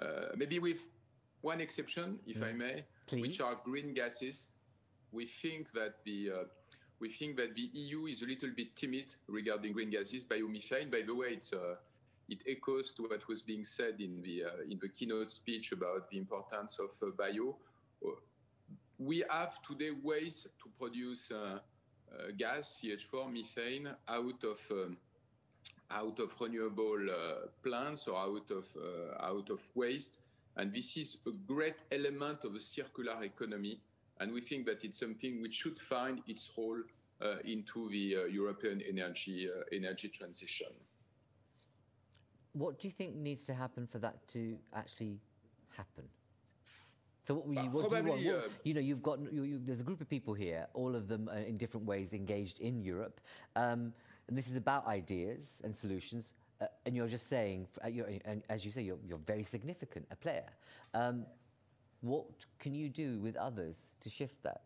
Uh, maybe with one exception, if mm. I may, Please. which are green gases. We think that the we think that the EU is a little bit timid regarding green gases. Biomethane, by the way, it's it echoes to what was being said in the uh, in the keynote speech about the importance of uh, bio. We have today ways to produce uh, uh, gas, CH4, methane, out of um, out of renewable uh, plants or out of uh, out of waste, and this is a great element of a circular economy. And we think that it's something which should find its role into the European energy energy transition. What do you think needs to happen for that to actually happen? So what, you, what probably, you, want, what, uh, you know, you've got you, you, there's a group of people here, all of them uh, in different ways engaged in Europe, um, and this is about ideas and solutions. Uh, and you're just saying, uh, you're, and as you say, you're, you're very significant, a player. Um, what can you do with others to shift that?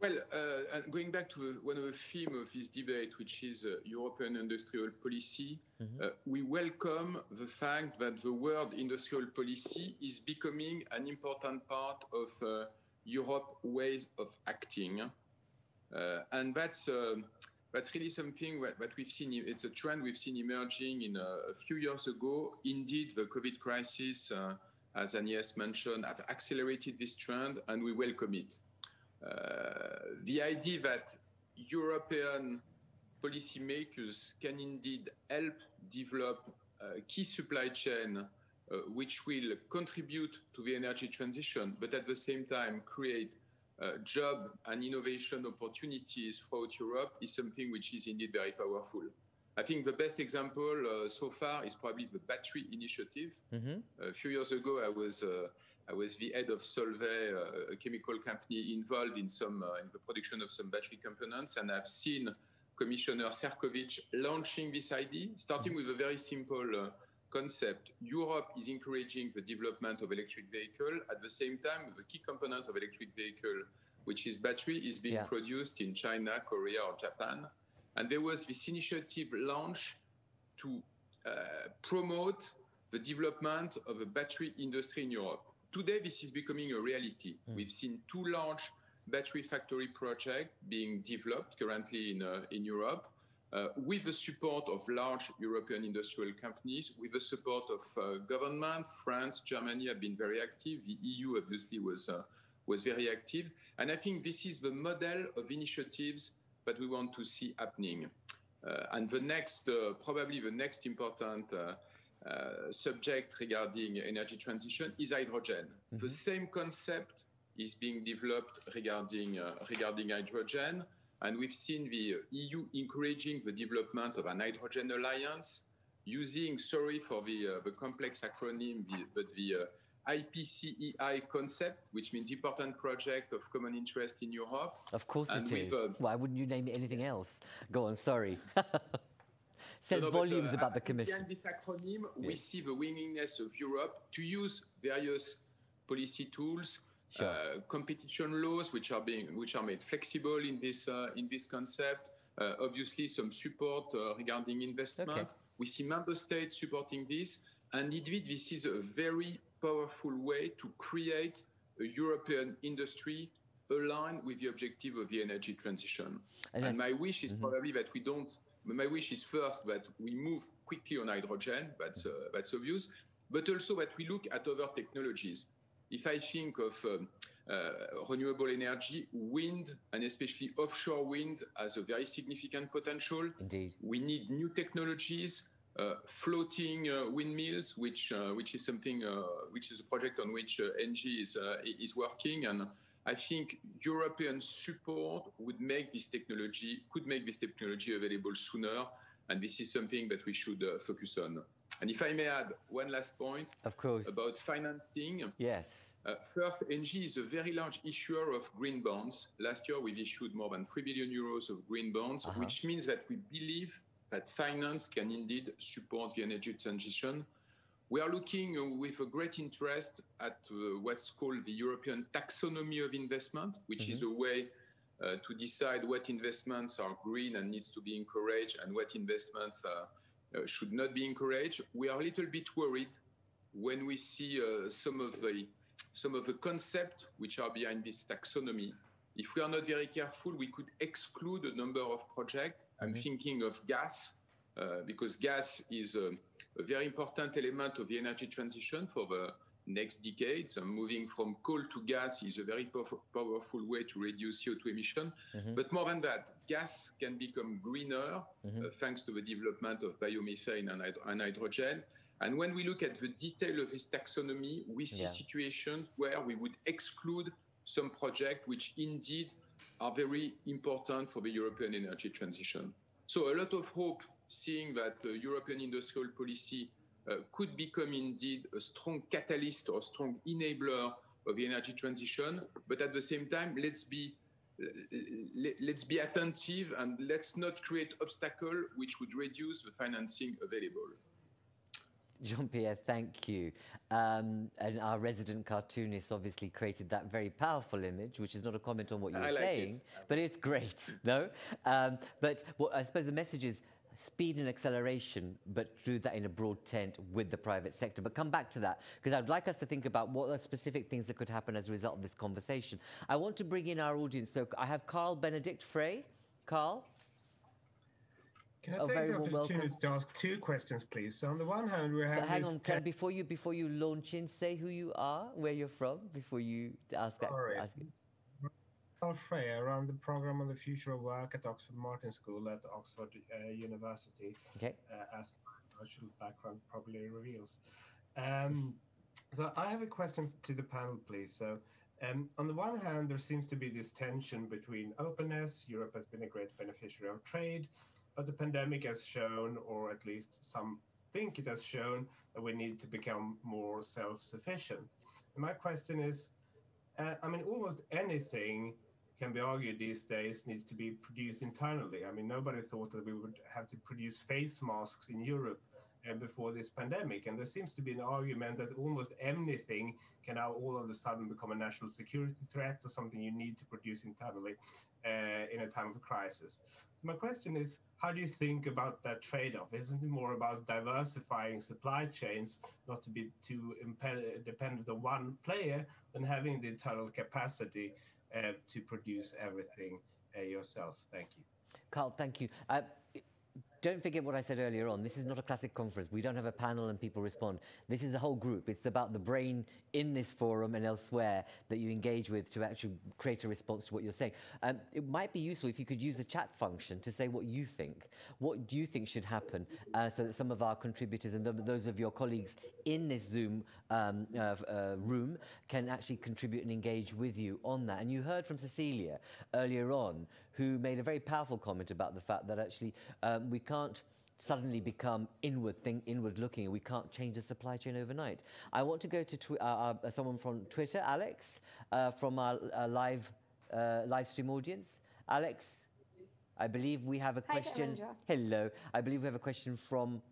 Well, uh, going back to one of the themes of this debate, which is uh, European industrial policy, mm-hmm. uh, we welcome the fact that the word industrial policy is becoming an important part of uh, Europe ways of acting, uh, and that's um, that's really something that, that, we've seen. It's a trend we've seen emerging in uh, a few years ago. Indeed, the COVID crisis, as Agnès mentioned, have accelerated this trend, and we welcome it. Uh, the idea that European policymakers can indeed help develop a key supply chain uh, which will contribute to the energy transition, but at the same time create uh, job and innovation opportunities throughout Europe is something which is indeed very powerful. I think the best example uh, so far is probably the battery initiative. Mm-hmm. A few years ago, I was uh, I was the head of Solvay, uh, a chemical company involved in some uh, in the production of some battery components, and I've seen Commissioner Sefcovic launching this idea, starting with a very simple uh, concept. Europe is encouraging the development of electric vehicle. At the same time, the key component of electric vehicle, which is battery, is being yeah. produced in China, Korea, or Japan. And there was this initiative launched to uh, promote the development of a battery industry in Europe. Today, this is becoming a reality. Mm. We've seen two large battery factory projects being developed currently in, uh, in Europe. Uh, with the support of large European industrial companies, with the support of uh, government, France, Germany have been very active. The EU obviously was uh, was very active, and I think this is the model of initiatives that we want to see happening. Uh, and the next, uh, probably the next important uh, subject regarding energy transition is hydrogen. Mm-hmm. The same concept is being developed regarding uh, regarding hydrogen, and we've seen the EU encouraging the development of an hydrogen alliance using, sorry for the uh, the complex acronym, but the IPCEI concept, which means important project of common interest in Europe. Of course and it is. Uh, Why wouldn't you name it anything else? Go on, sorry. says no, no, volumes but, uh, about the Commission. Behind this acronym, yes. we see the willingness of Europe to use various policy tools, sure. uh, competition laws, which are being which are made flexible in this uh, in this concept. Uh, obviously, some support uh, regarding investment. Okay. We see member states supporting this, and indeed, this is a very powerful way to create a European industry aligned with the objective of the energy transition. And And, my wish is Mhm. probably that we don't. My wish is first that we move quickly on hydrogen. That's uh, that's obvious, but also that we look at other technologies. If I think of um, uh, renewable energy, wind and especially offshore wind has a very significant potential. Indeed. We need new technologies, floating uh, windmills, which uh, which is something uh, which is a project on which uh, ENGIE is uh, is working, and I think European support would make this technology could make this technology available sooner, and this is something that we should uh, focus on. And if I may add one last point Of course. about financing. yes. Uh, first, ENGIE is a very large issuer of green bonds. Last year, we've issued more than 3 billion euros of green bonds, Uh-huh. which means that we believe that finance can indeed support the energy transition. We are looking with a great interest at uh, what's called the European taxonomy of investment, which is a way uh, to decide what investments are green and needs to be encouraged and what investments uh, uh, should not be encouraged. We are a little bit worried when we see uh, some of the some of the concepts which are behind this taxonomy. If we are not very careful, we could exclude a number of projects. I'm thinking of gas, uh, because gas is a, a, very important element of the energy transition for the next decades. And moving from coal to gas is a very pow- powerful way to reduce CO2 emission. Mm-hmm. But more than that, gas can become greener uh, thanks to the development of biomethane and, hyd- and hydrogen. And when we look at the detail of this taxonomy, we see Yeah. situations where we would exclude some projects which indeed are very important for the European energy transition. So a lot of hope seeing that uh, European industrial policy uh, could become indeed a strong catalyst or strong enabler of the energy transition. But at the same time, let's be let- let's be attentive and let's not create obstacle which would reduce the financing available. Jean Pierre, thank you. Um, and our resident cartoonist obviously created that very powerful image, which is not a comment on what you were like it. saying, but it's great, no? Um, but what I suppose the message is speed and acceleration, but do that in a broad tent with the private sector. But come back to that, because I'd like us to think about what are specific things that could happen as a result of this conversation. I want to bring in our audience. So I have Carl Benedikt Frey. Carl? Can I take very the opportunity welcome. to ask two questions, please? So on the one hand, we have But hang on, can, before you before you launch in, say who you are, where you're from, before you ask that. Sorry. Ask it. Carl Frey. I run the program on the future of work at Oxford Martin School at Oxford uh, University, Okay. uh, as my virtual background probably reveals. Um, so I have a question to the panel, please. So. Um, on the one hand, there seems to be this tension between openness. Europe has been a great beneficiary of trade, but the pandemic has shown, or at least some think it has shown, that we need to become more self sufficient. And my question is uh, I mean, almost anything can be argued these days needs to be produced internally. I mean, nobody thought that we would have to produce face masks in Europe uh, before this pandemic. And there seems to be an argument that almost anything can now all of a sudden become a national security threat or something you need to produce internally uh, in a time of crisis. My question is, how do you think about that trade-off? Isn't it more about diversifying supply chains, not to be too dependent on one player, than having the internal capacity uh, to produce everything uh, yourself? Thank you. Carl, thank you. Uh, don't forget what I said earlier on. This is not a classic conference. We don't have a panel and people respond. This is a whole group. It's about the brain in this forum and elsewhere that you engage with to actually create a response to what you're saying. Um, it might be useful if you could use the chat function to say what you think. What do you think should happen uh, so that some of our contributors and th- those of your colleagues in this Zoom um, uh, uh, room can actually contribute and engage with you on that. And you heard from Cecilia earlier on, who made a very powerful comment about the fact that actually um, we can't suddenly become inward think inward looking and we can't change the supply chain overnight i want to go to uh, uh, someone from twitter alex uh, from our uh, live uh, live stream audience alex I believe we have a Hi, question. Hello. I believe we have a question from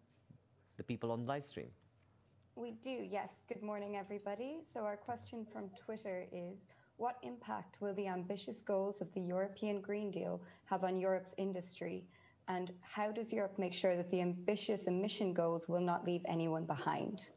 the people on live stream. We do, yes. Good morning, everybody. So, our question from Twitter is What impact will the ambitious goals of the European Green Deal have on Europe's industry? And how does Europe make sure that the ambitious emission goals will not leave anyone behind?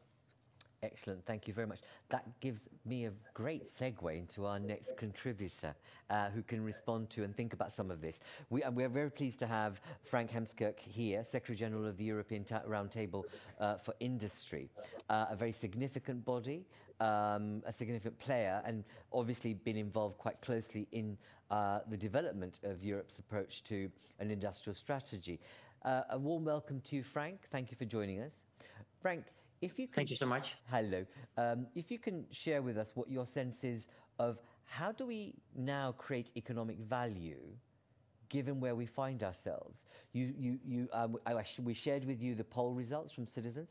Excellent, thank you very much. That gives me a great segue into our next contributor uh, who can respond to and think about some of this. We, uh, we're very pleased to have Frank Heemskerk here, Secretary General of the European Ta- Roundtable uh, for Industry, uh, a very significant body, um, a significant player, and obviously been involved quite closely in uh, the development of Europe's approach to an industrial strategy. Uh, a warm welcome to you, Frank. Thank you for joining us. Frank, if you Thank you so much. Hello. Um, if you can share with us what your sense is of how do we now create economic value given where we find ourselves? You, you, you, um, I, I sh- we shared with you the poll results from citizens.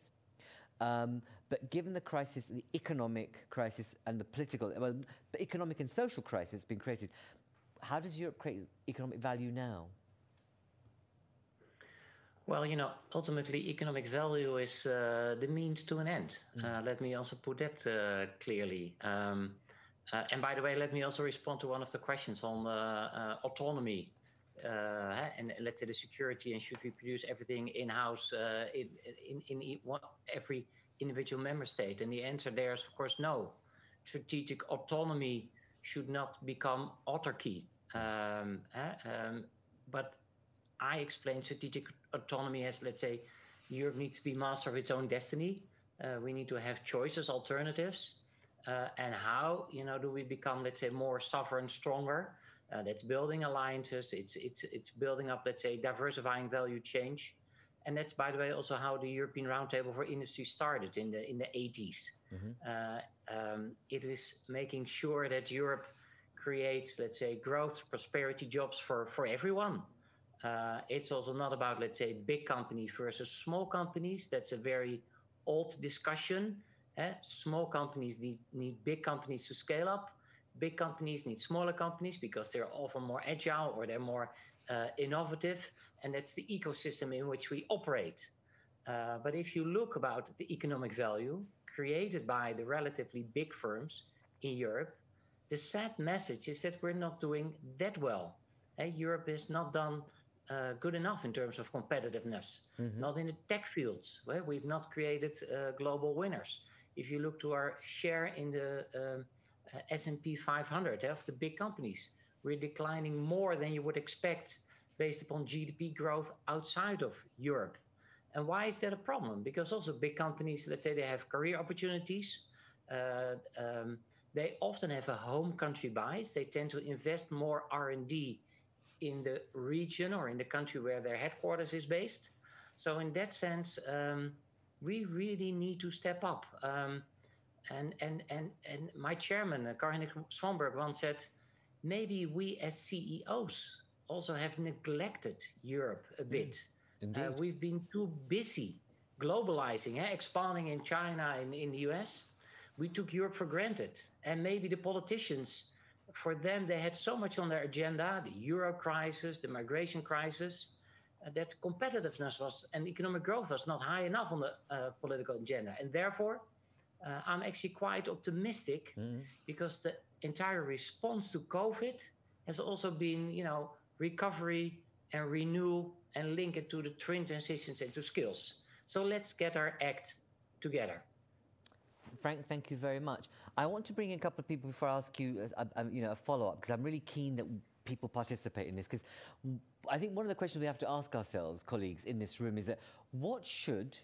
Um, but given the crisis, the economic crisis and the political, well, the economic and social crisis been created, how does Europe create economic value now? Well, you know, ultimately, economic value is uh, the means to an end. Uh, let me also put that uh, clearly. Um, uh, and by the way, let me also respond to one of the questions on uh, uh, autonomy uh, and let's say the security and should we produce everything in house uh, in, in, in every individual member state? And the answer there is, of course, no. Strategic autonomy should not become autarky. Um, um, but I explain strategic autonomy as, let's say, Europe needs to be master of its own destiny. Uh, we need to have choices, alternatives, uh, and how, you know, do we become, let's say, more sovereign, stronger? Uh, that's building alliances. It's it's it's building up, let's say, diversifying value change, and that's, by the way, also how the European Roundtable for Industry started in the in the 80s. Uh, um, it is making sure that Europe creates, let's say, growth, prosperity, jobs for for everyone. Uh, it's also not about, let's say, big companies versus small companies. That's a very old discussion. eh? Small companies need, need big companies to scale up. Big companies need smaller companies because they're often more agile or they're more uh, innovative. And that's the ecosystem in which we operate. Uh, but if you look about the economic value created by the relatively big firms in Europe, the sad message is that we're not doing that well. Eh, Europe is not done uh, good enough in terms of competitiveness, not in the tech fields, where we've not created uh, global winners. If you look to our share in the um, uh, S&P 500 eh, of the big companies, we're declining more than you would expect based upon GDP growth outside of Europe. And why is that a problem? Because also big companies, let's say they have career opportunities. Uh, um, they often have a home country bias. They tend to invest more R&D in the region or in the country where their headquarters is based. So in that sense, um, we really need to step up. Um, and and and and my chairman, uh, Carl-Henric Svanberg, once said, maybe we as CEOs also have neglected Europe a bit. Indeed. Uh, we've been too busy globalizing, eh, expanding in China and in the US. We took Europe for granted. And maybe the politicians, for them, they had so much on their agenda the euro crisis, the migration crisis uh, that competitiveness was and economic growth was not high enough on the uh, political agenda. And therefore, uh, I'm actually quite optimistic because the entire response to COVID has also been, you know, recovery and renew and link it to the twin transitions and to skills. So let's get our act together. Frank, thank you very much. I want to bring in a couple of people before I ask you, a, a, um, um, you know, a follow-up because I'm really keen that people participate in this because I think one of the questions we have to ask ourselves, colleagues in this room, is that what should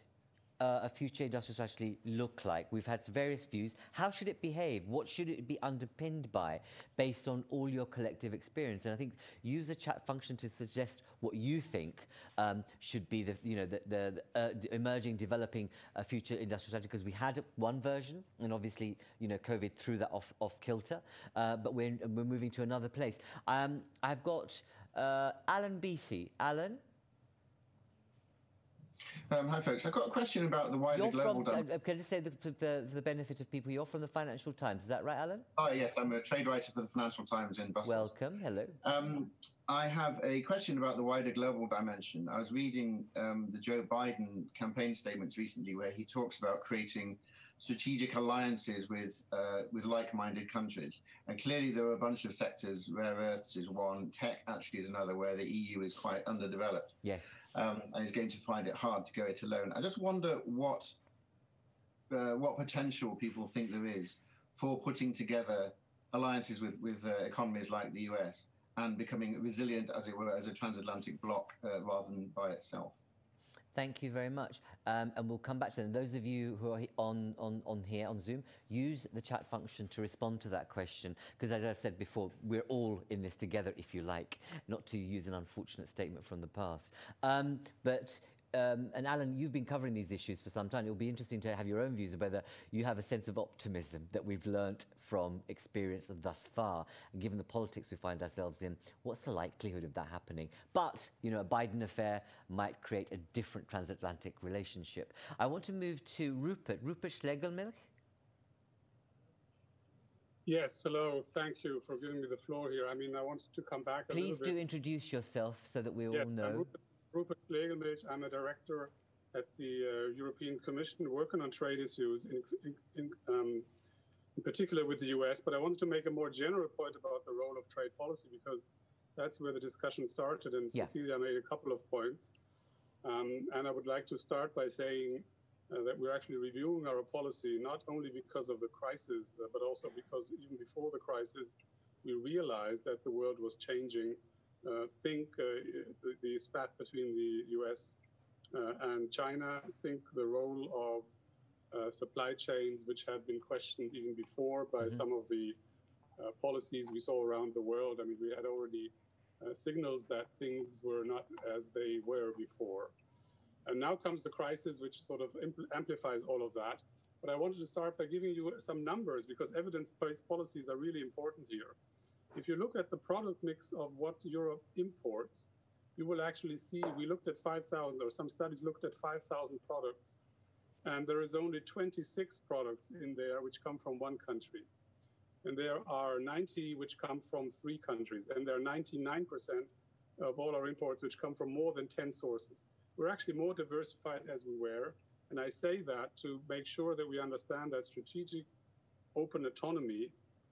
uh, a future industrial strategy look like? We've had various views. How should it behave? What should it be underpinned by, based on all your collective experience? And I think use the chat function to suggest what you think um, should be the, you know, the, the, the uh, emerging, developing uh, future industrial strategy. Because we had one version, and obviously, you know, COVID threw that off off kilter. Uh, but we're we're moving to another place. Um, I've got uh, Alan Beattie. Alan. Um, hi, folks. I've got a question about the wider you're global. From, uh, can I just say the, the, the benefit of people? You're from the Financial Times, is that right, Alan? Oh, yes. I'm a trade writer for the Financial Times in Brussels. Welcome. Hello. Um, I have a question about the wider global dimension. I was reading um, the Joe Biden campaign statements recently, where he talks about creating strategic alliances with uh, with like-minded countries. And clearly, there are a bunch of sectors. Rare earths is one. Tech actually is another, where the EU is quite underdeveloped. Yes. Um, and is going to find it hard to go it alone. I just wonder what uh, what potential people think there is for putting together alliances with with uh, economies like the US and becoming resilient, as it were, as a transatlantic bloc uh, rather than by itself. Thank you very much. Um, and we'll come back to them. Those of you who are on, on, on here on Zoom, use the chat function to respond to that question. Because as I said before, we're all in this together, if you like, not to use an unfortunate statement from the past. Um, but um, and Alan, you've been covering these issues for some time. It'll be interesting to have your own views of whether you have a sense of optimism that we've learnt from experience thus far. And given the politics we find ourselves in, what's the likelihood of that happening? But, you know, a Biden affair might create a different transatlantic relationship. I want to move to Rupert. Rupert Schlegelmilch? Yes, hello. Thank you for giving me the floor here. I mean, I wanted to come back Please do introduce yourself so that we yes, all know. Rupert Schlegelmilch. I'm a director at the uh, European Commission working on trade issues, in, in, in, um, in, particular with the US. But I wanted to make a more general point about the role of trade policy because that's where the discussion started. And yeah. Cecilia made a couple of points. Um, and I would like to start by saying uh, that we're actually reviewing our policy not only because of the crisis, uh, but also because even before the crisis, we realized that the world was changing think uh, the, the, spat between the US uh, and China, think the role of supply chains, which had been questioned even before by mm-hmm. some of the policies we saw around the world. I mean, we had already signals that things were not as they were before. And now comes the crisis, which sort of impl- amplifies all of that. But I wanted to start by giving you some numbers because evidence based policies are really important here. If you look at the product mix of what Europe imports, you will actually see we looked at 5,000, or some studies looked at 5,000 products, and there is only 26 products in there which come from one country. And there are 90 which come from three countries, and there are 99% of all our imports which come from more than 10 sources. We're actually more diversified as we were. And I say that to make sure that we understand that strategic open autonomy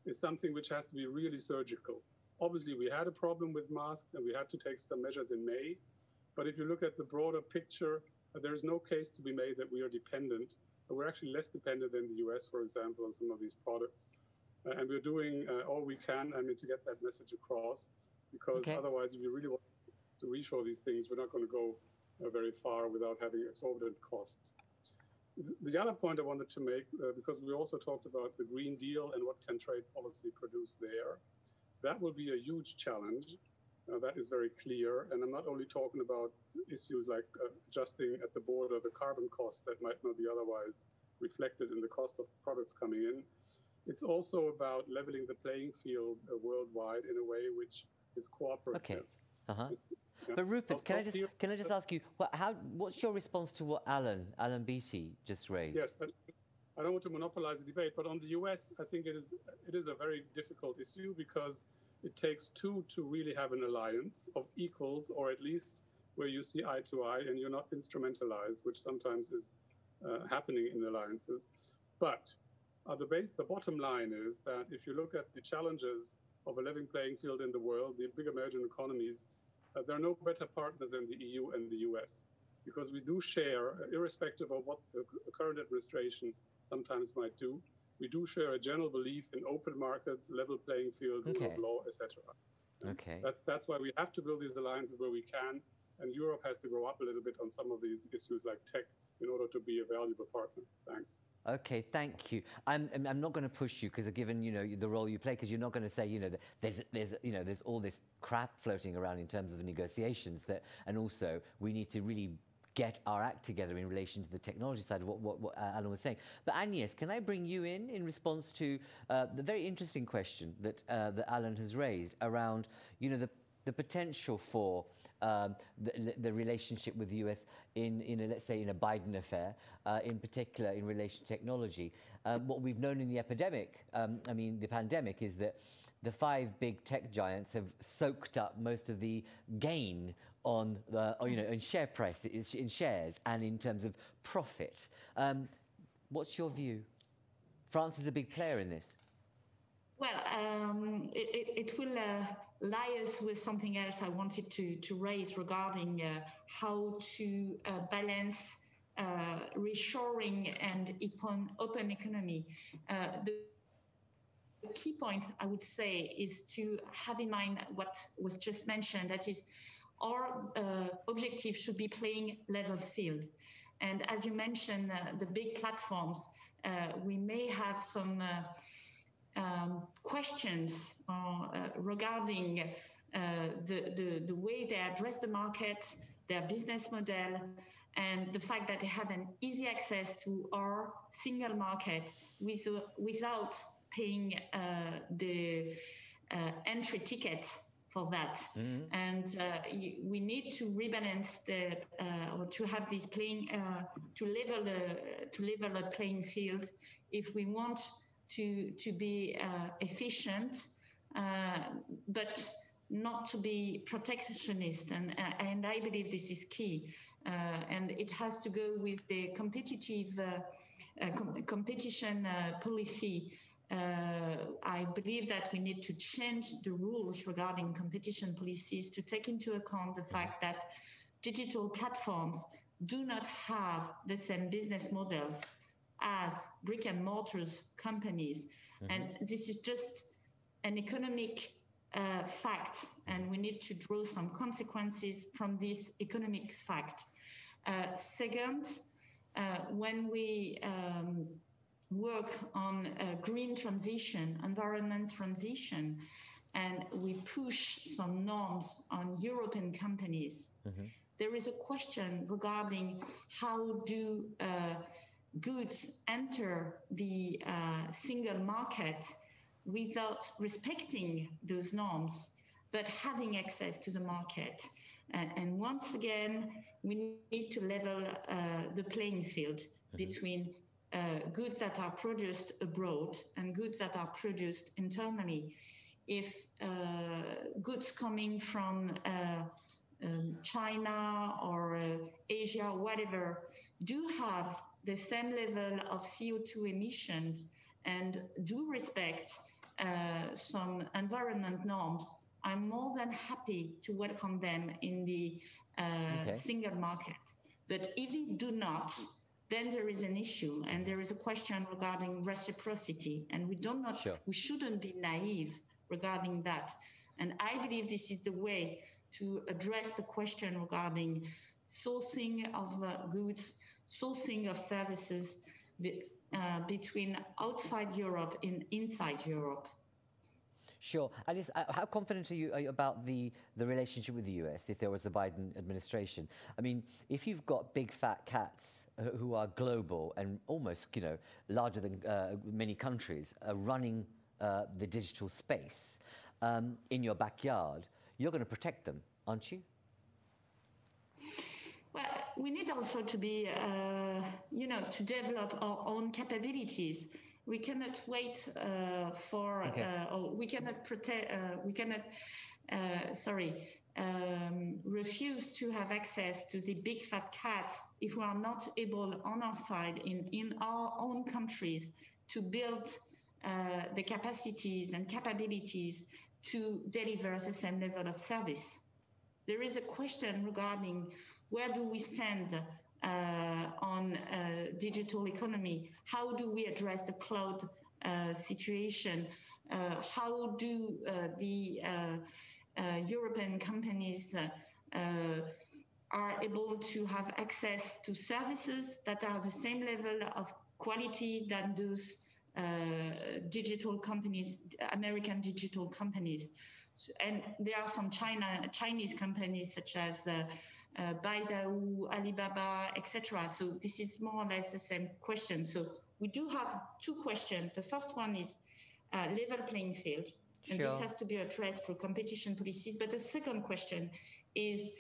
is something which has to be really surgical. Obviously, we had a problem with masks and we had to take some measures in May. But if you look at the broader picture, uh, there is no case to be made that we are dependent. Uh, we're actually less dependent than the US, for example, on some of these products. Uh, and we're doing uh, all we can, I mean, to get that message across, because okay. otherwise, if you really want to reshore these things, we're not going to go uh, very far without having exorbitant costs the other point I wanted to make, uh, because we also talked about the Green Deal and what can trade policy produce there, that will be a huge challenge. Uh, that is very clear. And I'm not only talking about issues like uh, adjusting at the border the carbon costs that might not be otherwise reflected in the cost of products coming in. It's also about leveling the playing field uh, worldwide in a way which is cooperative. Okay. Uh-huh. But Rupert, can I just can I just ask you, what, how what's your response to what Alan Alan Beattie just raised? Yes, I don't want to monopolize the debate, but on the U.S., I think it is it is a very difficult issue because it takes two to really have an alliance of equals, or at least where you see eye to eye and you're not instrumentalized, which sometimes is uh, happening in alliances. But uh, the base, the bottom line is that if you look at the challenges of a living playing field in the world, the big emerging economies uh, there are no better partners than the EU and the US because we do share, irrespective of what the current administration sometimes might do, we do share a general belief in open markets, level playing field, rule of law, etc. Okay. That's that's why we have to build these alliances where we can, and Europe has to grow up a little bit on some of these issues like tech in order to be a valuable partner. Thanks. Okay, thank you. I'm, I'm not going to push you because given you know the role you play, because you're not going to say you know there's there's you know there's all this crap floating around in terms of the negotiations that, and also we need to really get our act together in relation to the technology side of what, what, what Alan was saying. But Agnes, can I bring you in in response to uh, the very interesting question that uh, that Alan has raised around you know the the potential for um, the, the, relationship with the US in, in a, let's say, in a Biden affair, uh, in particular in relation to technology. Um, what we've known in the epidemic, um, I mean, the pandemic, is that the five big tech giants have soaked up most of the gain on the, you know, in share price, in shares, and in terms of profit. Um, what's your view? France is a big player in this. Well, um, it, it, will uh, lie us with something else I wanted to, to raise regarding uh, how to uh, balance uh, reshoring and open, open economy. Uh, the key point I would say is to have in mind what was just mentioned. That is, our uh, objective should be playing level field. And as you mentioned, the big platforms, we may have some um, questions uh, regarding uh, the, the, the way they address the market, their business model, and the fact that they have an easy access to our single market with, without paying uh, the uh, entry ticket for that. Mm-hmm. And uh, you, we need to rebalance the or to have this playing to level the to level the playing field if we want to to be efficient, but not to be protectionist. And uh, and I believe this is key. Uh, and it has to go with the competitive uh, com- competition policy. Uh, I believe that we need to change the rules regarding competition policies to take into account the fact that digital platforms do not have the same business models as brick and mortars companies. Mm-hmm. And this is just an economic uh, fact, and we need to draw some consequences from this economic fact. Uh, second, uh, when we um, work on green transition, environment transition, and we push some norms on European companies. Mm-hmm. There is a question regarding how do uh, goods enter the uh, single market without respecting those norms, but having access to the market. And, and once again, we need to level uh, the playing field mm-hmm. between uh, goods that are produced abroad and goods that are produced internally. If uh, goods coming from uh, um, China or uh, Asia, whatever, do have the same level of CO2 emissions and do respect uh, some environment norms, I'm more than happy to welcome them in the uh, okay. single market. But if they do not, then there is an issue and there is a question regarding reciprocity and we don't not sure. we shouldn't be naive regarding that and i believe this is the way to address the question regarding sourcing of uh, goods sourcing of services be, uh, between outside europe and inside europe Sure. Alice, uh, how confident are you, are you, about the, the relationship with the US if there was a Biden administration? I mean, if you've got big fat cats who are global and almost, you know, larger than uh, many countries, are running uh, the digital space um, in your backyard, you're going to protect them, aren't you? Well, we need also to be, uh, you know, to develop our own capabilities. We cannot wait uh, for, okay. Uh, or we cannot protect, uh, we cannot, sorry, um, refuse to have access to the big fat cat if we are not able on our side in, in our own countries to build uh, the capacities and capabilities to deliver the same level of service. There is a question regarding where do we stand uh, on uh, digital economy? How do we address the cloud uh, situation? How do the European companies are able to have access to services that are the same level of quality than those uh, digital companies, American digital companies. And there are some China Chinese companies such as uh, uh, Baidu, Alibaba, etc. So this is more or less the same question. So we do have two questions. The first one is level playing field. And this has to be addressed through competition policies. But the second question is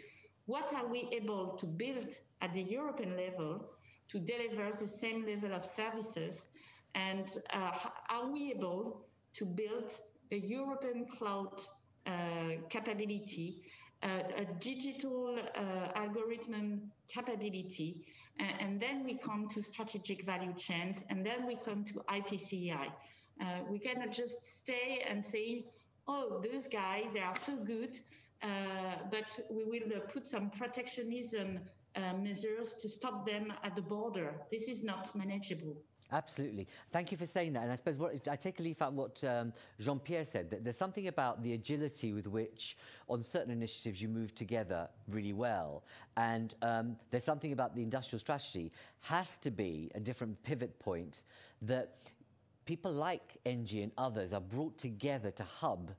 what are we able to build at the European level to deliver the same level of services? And uh, are we able to build a European cloud uh, capability, uh, a digital uh, algorithm capability, and, and, then we come to strategic value chains, and then we come to IPCEI. Uh, we cannot just stay and say, oh, those guys, they are so good, uh, but we will uh, put some protectionism measures to stop them at the border. This is not manageable. Absolutely. Thank you for saying that. And I suppose what, I take a leaf out what um, Jean Pierre said that there's something about the agility with which, on certain initiatives, you move together really well. And um, there's something about the industrial strategy has to be a different pivot point that people like ENGIE and others are brought together to hub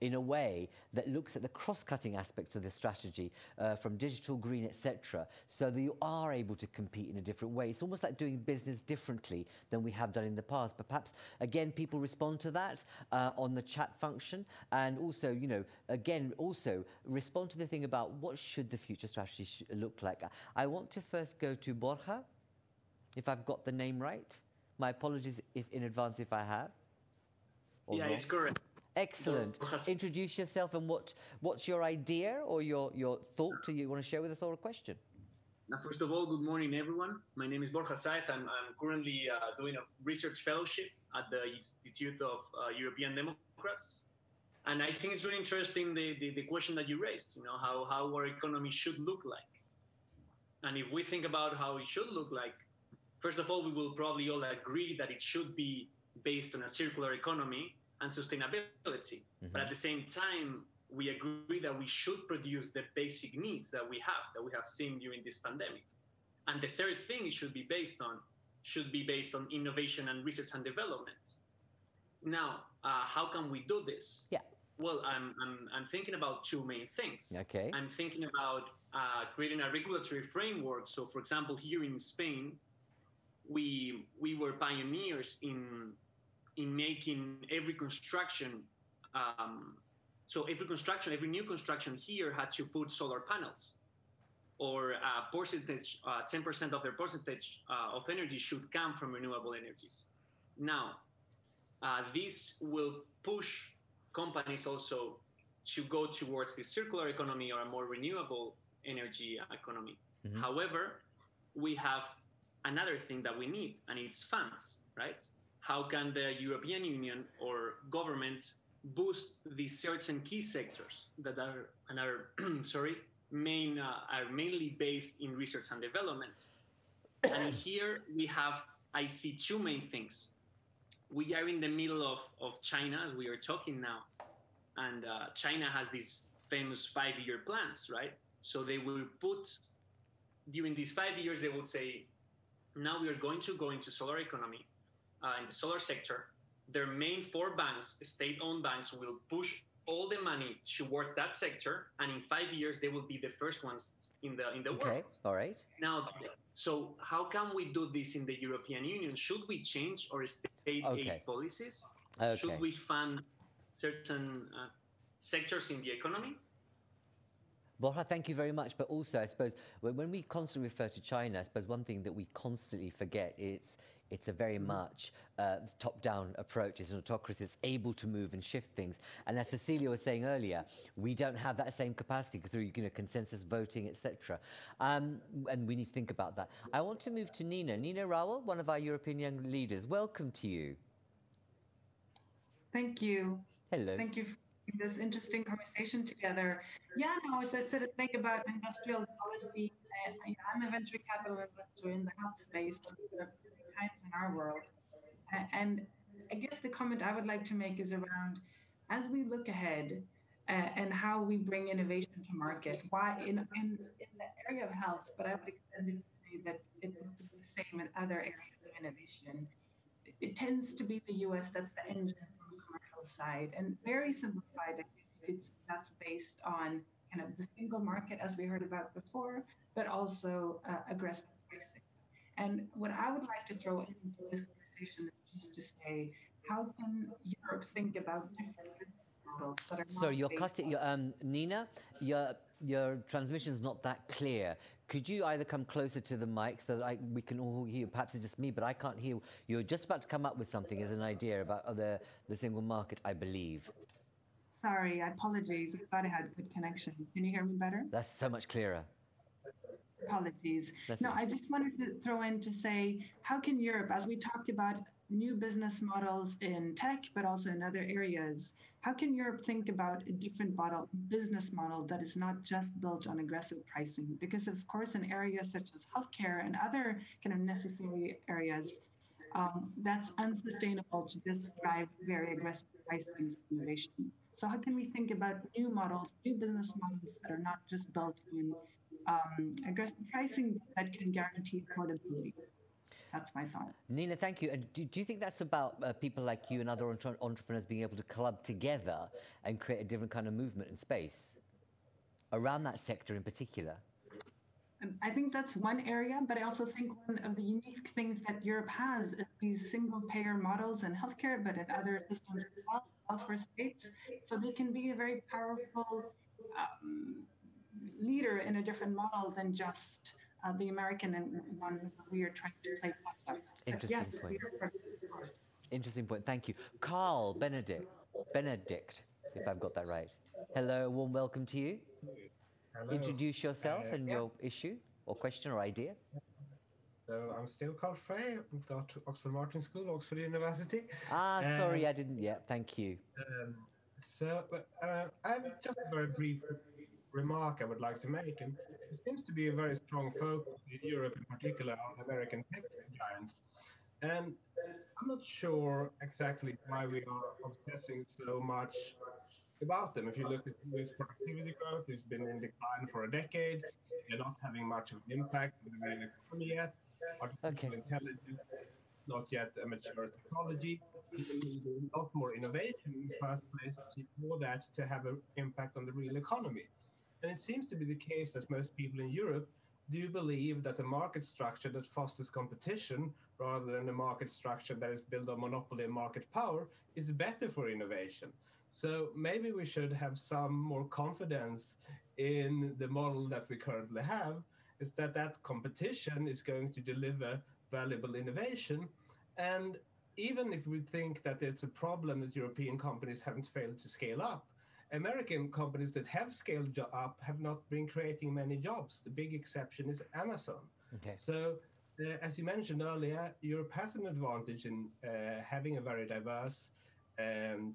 in a way that looks at the cross-cutting aspects of the strategy uh, from digital, green, etc., so that you are able to compete in a different way. It's almost like doing business differently than we have done in the past. But perhaps, again, people respond to that uh, on the chat function. And also, you know, again, also respond to the thing about what should the future strategy look like. I want to first go to Borja, if I've got the name right. My apologies if in advance if I have. yeah, wrong. it's correct. Excellent. Introduce yourself and what what's your idea or your your thought you want to share with us or a question? Now, first of all, good morning, everyone. My name is Borja Saez. I'm, I'm currently uh, doing a research fellowship at the Institute of uh, European Democrats. And I think it's really interesting the, the, the, question that you raised, you know, how, how our economy should look like. And if we think about how it should look like, first of all, we will probably all agree that it should be based on a circular economy and sustainability. Mm-hmm. But at the same time, we agree that we should produce the basic needs that we have, that we have seen during this pandemic. And the third thing it should be based on should be based on innovation and research and development. Now, uh, how can we do this? Yeah. Well, I'm, I'm, I'm thinking about two main things. Okay. I'm thinking about uh, creating a regulatory framework. So, for example, here in Spain, we we were pioneers in in making every construction. Um, so every construction, every new construction here had to put solar panels, or a percentage, uh, 10% of their percentage uh, of energy should come from renewable energies. Now, uh, this will push companies also to go towards the circular economy or a more renewable energy economy. Mm-hmm. However, we have another thing that we need, and it's funds, right? How can the European Union or governments boost these certain key sectors that are and are sorry main uh, are mainly based in research and development. and here we have I see two main things. We are in the middle of, of China as we are talking now, and uh, China has these famous five-year plans, right? So they will put during these five years they will say, now we are going to go into solar economy uh, in the solar sector, their main four banks, state-owned banks, will push all the money towards that sector, and in five years they will be the first ones in the in the okay. world. All right. Now, so how can we do this in the European Union? Should we change our state okay. aid policies? Okay. Should we fund certain uh, sectors in the economy? Borja, thank you very much. But also, I suppose when we constantly refer to China, I suppose one thing that we constantly forget is it's a very mm. much uh, top-down approach. It's an autocracy that's able to move and shift things. And as Cecilia was saying earlier, we don't have that same capacity through you know, consensus voting, etc. Um, and we need to think about that. I want to move to Nina. Nina Rawal, one of our European young leaders. Welcome to you. Thank you. Hello. Thank you for this interesting conversation together. Yeah, no, as I sort of think about industrial policy, I'm a venture capital investor in the health space times in our world. And I guess the comment I would like to make is around as we look ahead uh, and how we bring innovation to market. Why in, in, in the area of health, but I would extend it to say that it's the same in other areas of innovation. It, tends to be the US that's the engine from the commercial side. And very simplified, I guess you could say that's based on kind of the single market, as we heard about before, but also uh, aggressive. And what I would like to throw into this conversation is just to say, how can Europe think about different models that are So you're based cutting, on- your, um, Nina, your your transmission's not that clear. Could you either come closer to the mic so that I, we can all hear? Perhaps it's just me, but I can't hear. You're just about to come up with something as an idea about the the single market, I believe. Sorry, apologies. I thought I had good connection. Can you hear me better? That's so much clearer. Apologies. That's no, it. I just wanted to throw in to say, how can Europe, as we talked about new business models in tech, but also in other areas, how can Europe think about a different model, business model that is not just built on aggressive pricing? Because of course, in areas such as healthcare and other kind of necessary areas, um, that's unsustainable to just drive very aggressive pricing innovation. So how can we think about new models, new business models that are not just built on um, aggressive pricing that can guarantee affordability? That's my thought. Nina, thank you. And do, do you think that's about uh, people like you and other entre- entrepreneurs being able to club together and create a different kind of movement in space around that sector in particular? And I think that's one area, but I also think one of the unique things that Europe has is these single payer models in healthcare, but in other systems as well, welfare states. So they can be a very powerful um, leader in a different model than just uh, the American and one we are trying to play catch up. Interesting yes, point. Europe for this, of course. Interesting point. Thank you. Carl Benedikt, Benedikt, if I've got that right. Hello, warm welcome to you. Hello. Introduce yourself Uh, and yeah. your issue or question or idea. So I'm still Carl Frey, got to Oxford Martin School, Oxford University. Ah, sorry, I didn't yet. Thank you. Um, so, but, uh, I'm just a very brief remark I would like to make. And there seems to be a very strong focus in Europe, in particular, on American tech giants. And I'm not sure exactly why we are obsessing so much about them. If you look at US productivity growth, it's been in decline for a decade. They're not having much of an impact on the real economy yet. Artificial intelligence is not yet a mature technology. We need a lot more innovation in the first place for that to have an impact on the real economy. And it seems to be the case that most people in Europe do believe that a market structure that fosters competition rather than a market structure that is built on monopoly and market power is better for innovation. So maybe we should have some more confidence in the model that we currently have is that that competition is going to deliver valuable innovation and even if we think that it's a problem that European companies haven't failed to scale up, American companies that have scaled up have not been creating many jobs. The big exception is Amazon. Okay. So, uh, as you mentioned earlier, Europe has an advantage in uh, having a very diverse um,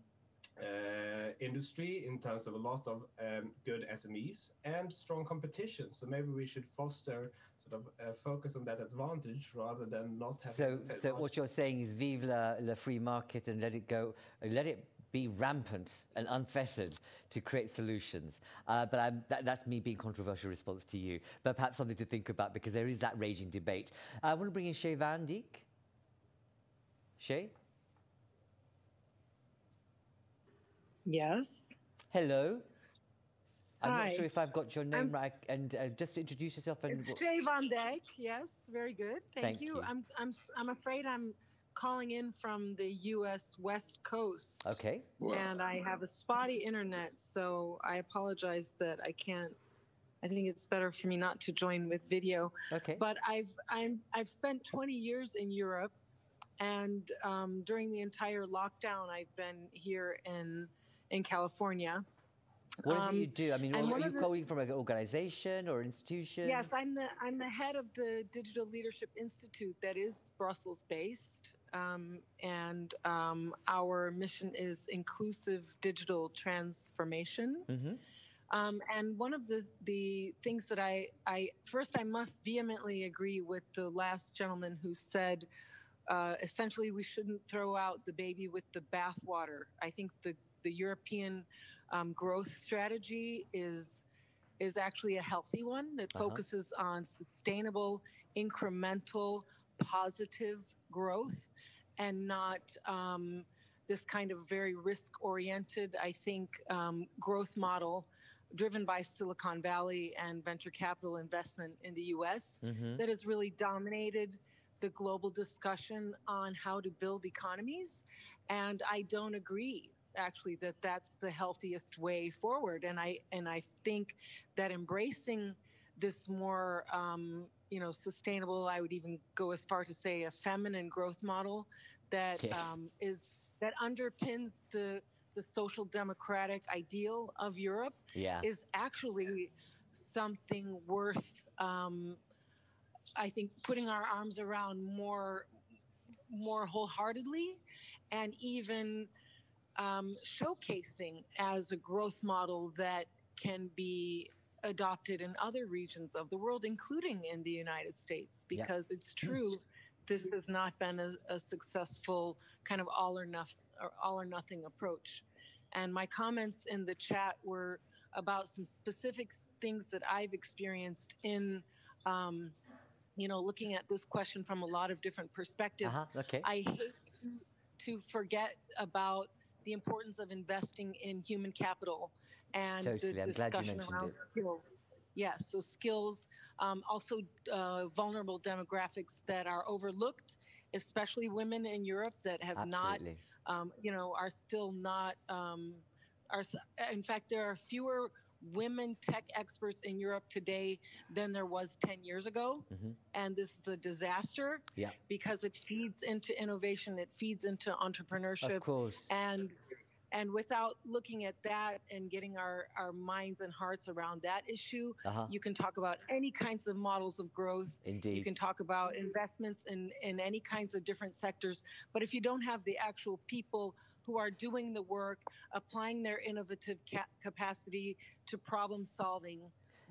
uh, industry in terms of a lot of um, good SMEs and strong competition. So maybe we should foster sort of uh, focus on that advantage rather than not having. So, so what you're saying is vive la, la free market and let it go, let it be rampant and unfettered to create solutions. Uh, but I'm, that, that's me being controversial response to you, but perhaps something to think about because there is that raging debate. I want to bring in Shay Van Dijk. Shay? Yes. Hello. I'm not sure if I've got your name I'm- right. And uh, just introduce yourself. And It's Shay Van Dyke. Yes, very good. Thank, Thank you. you. I'm I'm I'm afraid I'm calling in from the U.S. West Coast. Okay. And I have a spotty internet, so I apologize that I can't. I think it's better for me not to join with video. Okay. But I've I'm I've spent 20 years in Europe, and um, during the entire lockdown, I've been here in in California. What it Um, you do? I mean, are you of the- calling from an organization or institution? Yes, I'm the I'm the head of the Digital Leadership Institute that is Brussels based, um, and um, our mission is inclusive digital transformation. Mm-hmm. Um, and one of the, the things that I, I first I must vehemently agree with the last gentleman who said uh, essentially we shouldn't throw out the baby with the bathwater. I think the the European um, growth strategy is is actually a healthy one that Uh-huh. focuses on sustainable, incremental, positive growth, and not um, this kind of very risk oriented, I think, um, growth model driven by Silicon Valley and venture capital investment in the US Mhm. that has really dominated the global discussion on how to build economies. And I don't agree actually that that's the healthiest way forward. And I and I think that embracing this more um, you know sustainable, I would even go as far to say a feminine growth model that um, is that underpins the the social democratic ideal of Europe Yeah. is actually something worth um, I think putting our arms around more more wholeheartedly and even um, showcasing as a growth model that can be adopted in other regions of the world, including in the United States, Yeah. because it's true this has not been a, a successful kind of all or nothing or all or nothing approach. And my comments in the chat were about some specific things that I've experienced in, um, you know, looking at this question from a lot of different perspectives. Uh-huh, okay. I hate to, to forget about the importance of investing in human capital and Totally. the I'm discussion around it. skills. Yes, so skills, um, also uh, vulnerable demographics that are overlooked, especially women in Europe that have Absolutely. not, um, you know, are still not, um, are, in fact, there are fewer women tech experts in Europe today than there was 10 years ago. Mhm. And this is a disaster Yeah. because it feeds into innovation, it feeds into entrepreneurship. Of course. And and without looking at that and getting our, our minds and hearts around that issue, Uh-huh. you can talk about any kinds of models of growth. Indeed. You can talk about investments in, in any kinds of different sectors. But if you don't have the actual people who are doing the work, applying their innovative ca- capacity to problem solving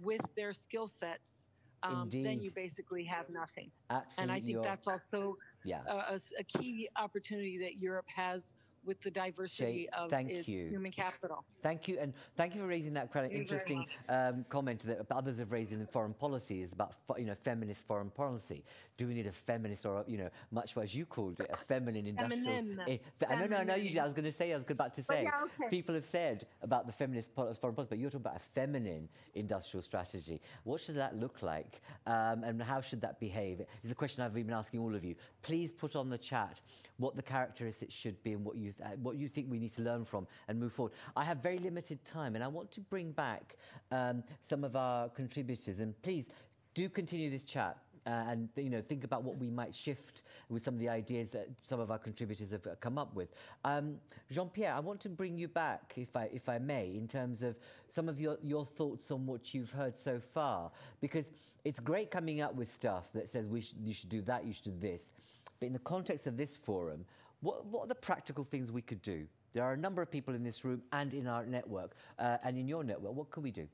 with their skill sets, um, then you basically have nothing. Absolutely. And I think you're- that's also Yeah. a, a key opportunity that Europe has with the diversity Shay, of thank its you. human capital. Thank you, and thank you for raising that kind of interesting um, comment that others have raised in foreign policy is about you know feminist foreign policy. Do we need a feminist or you know much as you called it a feminine industrial? Feminine. eh, I know, no, no, you did. I was going to say. I was about to say. yeah, okay. People have said about the feminist foreign policy, but you're talking about a feminine industrial strategy. What should that look like, um, and how should that behave? It's a question I've been asking all of you. Please put on the chat what the characteristics should be and what you uh, what you think we need to learn from and move forward. I have very limited time, and I want to bring back um, some of our contributors. And please do continue this chat. Uh, and you know, think about what we might shift with some of the ideas that some of our contributors have uh, come up with. Um, Jean-Pierre, I want to bring you back, if I if I may, in terms of some of your, your thoughts on what you've heard so far, because it's great coming up with stuff that says we sh- you should do that, you should do this, but in the context of this forum, what what are the practical things we could do? There are a number of people in this room and in our network uh, and in your network. What can we do?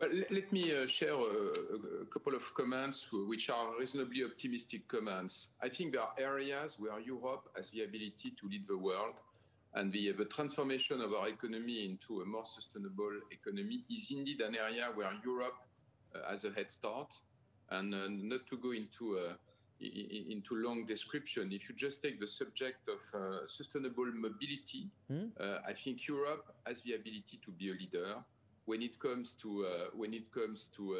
Let me uh, share a, a couple of comments which are reasonably optimistic comments. I think there are areas where Europe has the ability to lead the world, and the, the transformation of our economy into a more sustainable economy is indeed an area where Europe uh, has a head start. And uh, not to go into uh, into long description, if you just take the subject of uh, sustainable mobility, Hmm? uh, I think Europe has the ability to be a leader when it comes to uh, when it comes to uh,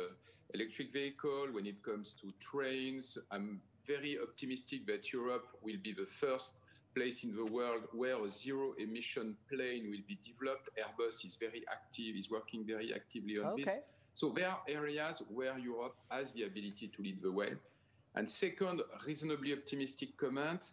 electric vehicle, when it comes to trains. I'm very optimistic that Europe will be the first place in the world where a zero emission plane will be developed. Airbus is very active, is working very actively on this. So there are areas where Europe has the ability to lead the way. And second, reasonably optimistic comment.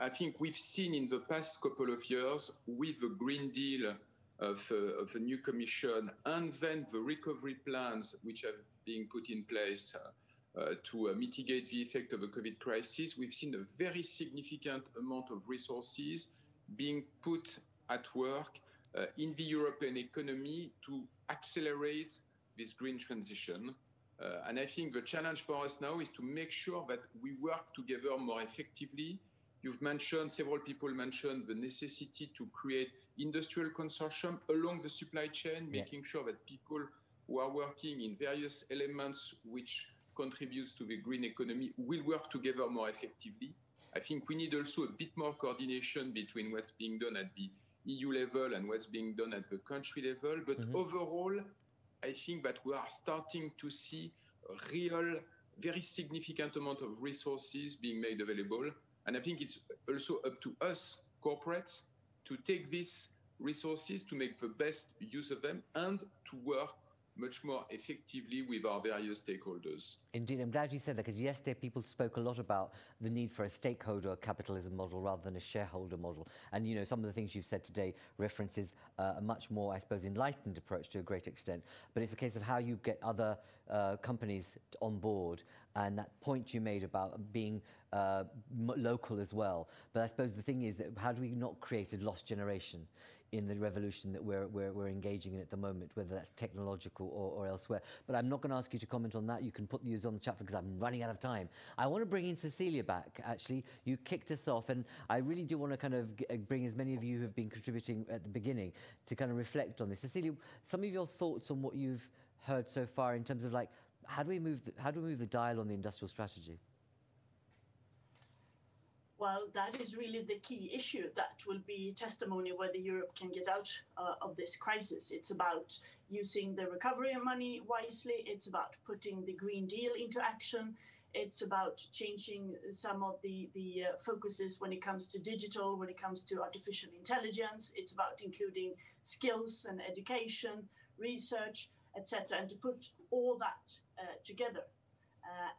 I think we've seen in the past couple of years with the Green Deal of, uh, of the new Commission and then the recovery plans which are being put in place uh, uh, to uh, mitigate the effect of the COVID crisis, we've seen a very significant amount of resources being put at work uh, in the European economy to accelerate this green transition. Uh, and I think the challenge for us now is to make sure that we work together more effectively. You've mentioned, several people mentioned the necessity to create industrial consortium along the supply chain, Yeah. making sure that people who are working in various elements which contributes to the green economy will work together more effectively. I think we need also a bit more coordination between what's being done at the EU level and what's being done at the country level. But Mhm. overall, I think that we are starting to see real, very significant amount of resources being made available. And I think it's also up to us, corporates, to take these resources to make the best use of them and to work much more effectively with our various stakeholders. Indeed, I'm glad you said that because yesterday people spoke a lot about the need for a stakeholder capitalism model rather than a shareholder model. And you know, some of the things you've said today references uh, a much more, I suppose, enlightened approach to a great extent. But it's a case of how you get other uh, companies on board and that point you made about being uh, local as well. But I suppose the thing is that how do we not create a lost generation? In the revolution that we're, we're, we're engaging in at the moment, whether that's technological or, or elsewhere. But I'm not going to ask you to comment on that. You can put the news on the chat because I'm running out of time. I want to bring in Cecilia back, actually. You kicked us off, and I really do want to kind of uh, bring as many of you who have been contributing at the beginning to kind of reflect on this. Cecilia, some of your thoughts on what you've heard so far in terms of like, how do we move the, how do we move the dial on the industrial strategy? Well, that is really the key issue. That will be testimony whether Europe can get out uh, of this crisis. It's about using the recovery money wisely. It's about putting the Green Deal into action. It's about changing some of the, the uh, focuses when it comes to digital, when it comes to artificial intelligence. It's about including skills and education, research, etc., and to put all that uh, together.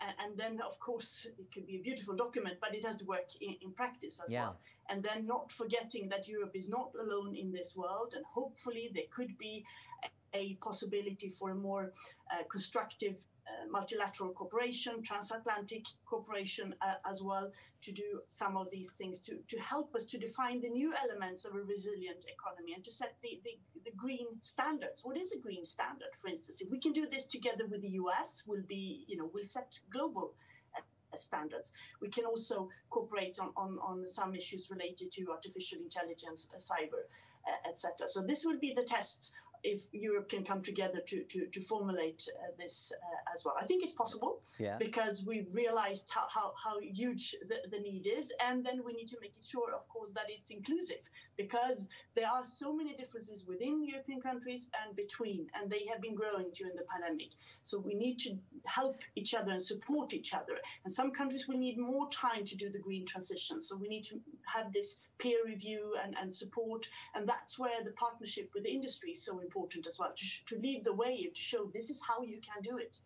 Uh, and, then, of course, it could be a beautiful document, but it has to work in, in practice as yeah. well. And then not forgetting that Europe is not alone in this world, and hopefully there could be a, a possibility for a more uh, constructive uh, multilateral cooperation, transatlantic cooperation uh, as well, to do some of these things to, to help us to define the new elements of a resilient economy and to set the, the, the green standards. What is a green standard, for instance? If we can do this together with the US, we'll be, you know, we'll set global uh, standards. We can also cooperate on, on, on some issues related to artificial intelligence, uh, cyber, uh, etc. So this will be the test if Europe can come together to to, to formulate uh, this uh, as well. I think it's possible yeah. because we realized how, how, how huge the, the need is, and then we need to make it sure, of course, that it's inclusive because there are so many differences within European countries and between, and they have been growing during the pandemic. So we need to help each other and support each other. And some countries will need more time to do the green transition. So we need to have this peer review and, and support. And that's where the partnership with the industry is so important as well, to, to lead the way, and to show this is how you can do it.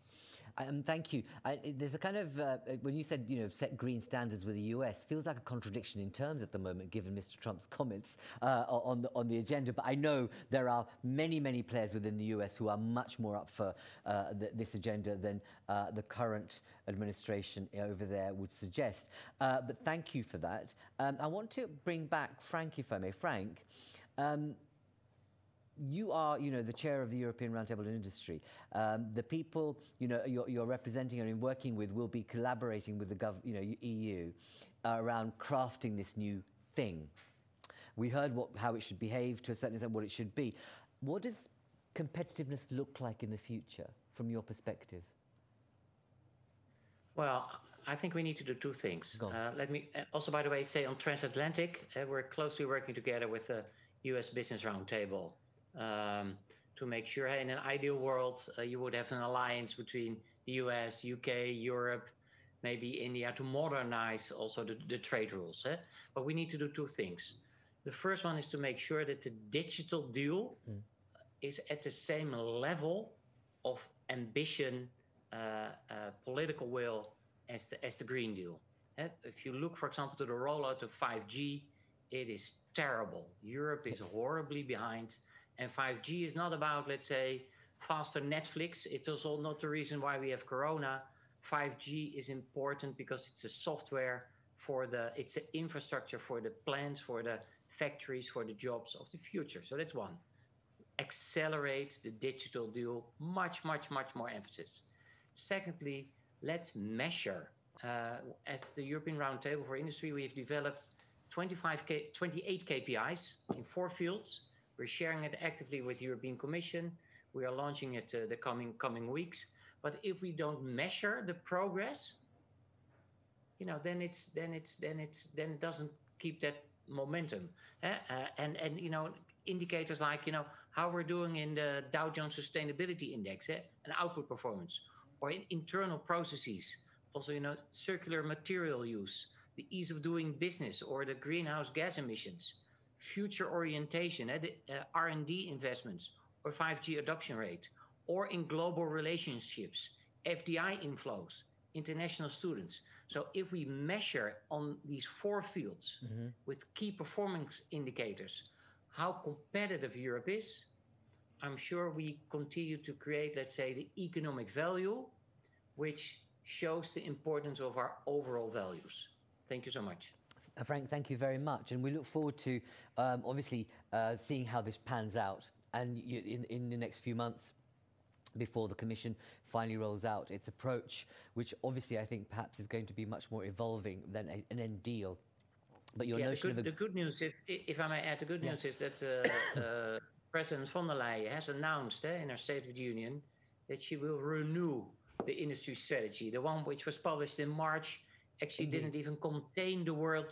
Um, thank you. I, there's a kind of uh, when you said you know set green standards with the US feels like a contradiction in terms at the moment, given Mr. Trump's comments uh, on the, on the agenda. But I know there are many many players within the US who are much more up for uh, this agenda than uh, the current administration over there would suggest. Uh, but thank you for that. Um, I want to bring back Frank, if I may. Frank. Um, you are, you know, the chair of the European Roundtable on Industry. Um, the people, you know, you're, you're, representing and working with will be collaborating with the gov, you know, EU uh, around crafting this new thing. We heard what, how it should behave to a certain extent, what it should be. What does competitiveness look like in the future, from your perspective? Well, I think we need to do two things. Uh, let me uh, also, by the way, say on transatlantic, uh, we're closely working together with the U.S. Business Roundtable um, to make sure in an ideal world uh, you would have an alliance between the US, UK, Europe, maybe India to modernize also the, the trade rules. Eh? But we need to do two things. The first one is to make sure that the digital deal mm. is at the same level of ambition, uh, uh, political will as the, as the Green Deal. Eh? If you look, for example, to the rollout of 5G, it is terrible. Europe is horribly behind. And 5G is not about, let's say, faster Netflix. It's also not the reason why we have Corona. 5G is important because it's a software for the, it's an infrastructure for the plants, for the factories, for the jobs of the future. So that's one. Accelerate the digital deal, much, much, much more emphasis. Secondly, let's measure. Uh, as the European Roundtable for Industry, we have developed 25 K, 28 KPIs in four fields we're sharing it actively with the European Commission. We are launching it uh, the coming coming weeks. But if we don't measure the progress, you know, then it's then it's then it's then it doesn't keep that momentum. Uh, uh, and and you know, indicators like you know how we're doing in the Dow Jones Sustainability Index eh, and output performance, or in internal processes. Also, you know, circular material use, the ease of doing business, or the greenhouse gas emissions future orientation, uh, R&D investments, or 5G adoption rate, or in global relationships, FDI inflows, international students. So if we measure on these four fields mm-hmm. with key performance indicators how competitive Europe is, I'm sure we continue to create, let's say, the economic value, which shows the importance of our overall values. Thank you so much. Uh, Frank, thank you very much. And we look forward to um, obviously uh, seeing how this pans out and you, in, in the next few months before the Commission finally rolls out its approach, which obviously I think perhaps is going to be much more evolving than a, an end deal. But your yeah, notion the good, of a... the good news, if, if I may add, the good news yeah. is that uh, uh, President von der Leyen has announced uh, in her State of the Union that she will renew the industry strategy, the one which was published in March, actually didn't even contain the word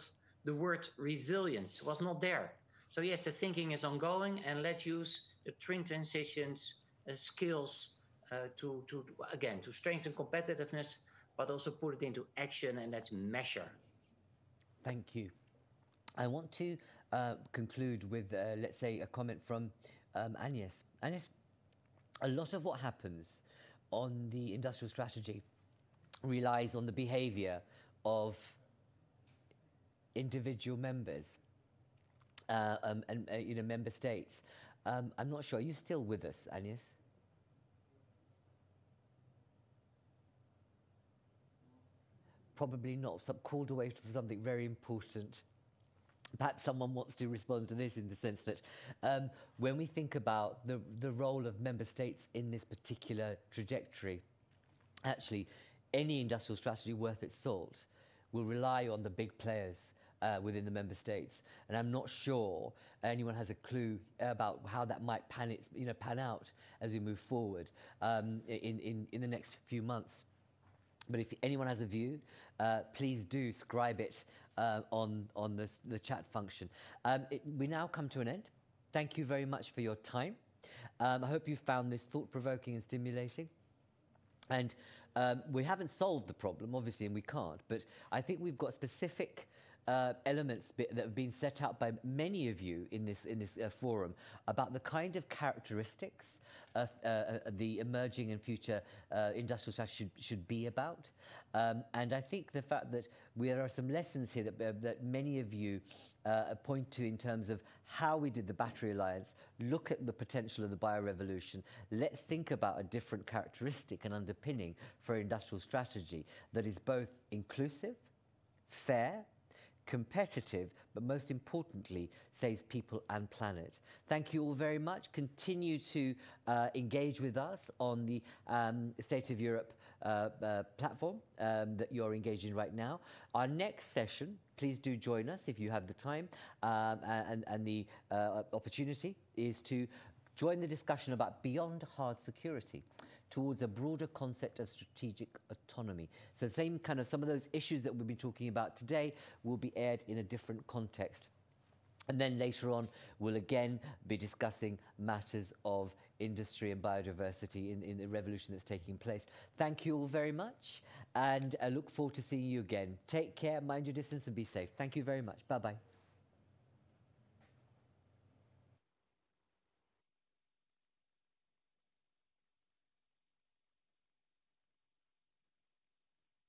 the word resilience was not there. So yes, the thinking is ongoing, and let's use the twin transitions uh, skills uh, to, to again to strengthen competitiveness, but also put it into action and let's measure. Thank you. I want to uh, conclude with, uh, let's say, a comment from um, Agnes. Agnes, a lot of what happens on the industrial strategy relies on the behavior of individual members uh, um, and uh, you know member states. Um, I'm not sure. Are you still with us, Agnes? Probably not. Some called away for something very important. Perhaps someone wants to respond to this in the sense that um, when we think about the, the role of member states in this particular trajectory, actually, any industrial strategy worth its salt will rely on the big players uh, within the member states. And I'm not sure anyone has a clue about how that might pan, it, you know, pan out as we move forward um, in, in, in the next few months. But if anyone has a view, uh, please do scribe it uh, on, on the, the chat function. Um, it, we now come to an end. Thank you very much for your time. Um, I hope you found this thought provoking and stimulating. And um, we haven't solved the problem, obviously, and we can't, but I think we've got specific uh, elements that have been set out by many of you in this in this uh, forum about the kind of characteristics of uh, uh the emerging and future uh, industrial strategy should, should be about. Um, and I think the fact that there are some lessons here that, uh, that many of you point to in terms of how we did the battery alliance, look at the potential of the biorevolution. Let's think about a different characteristic and underpinning for industrial strategy that is both inclusive, fair, competitive, but most importantly, saves people and planet. Thank you all very much. Continue to uh, engage with us on the um, State of Europe uh, uh, platform um, that you're engaged in right now. Our next session, please do join us if you have the time um, and, and the uh, opportunity, is to join the discussion about beyond hard security towards a broader concept of strategic autonomy. So, same kind of some of those issues that we've been talking about today will be aired in a different context. And then later on, we'll again be discussing matters of industry and biodiversity in, in the revolution that's taking place. Thank you all very much, and I look forward to seeing you again. Take care, mind your distance, and be safe. Thank you very much. Bye bye.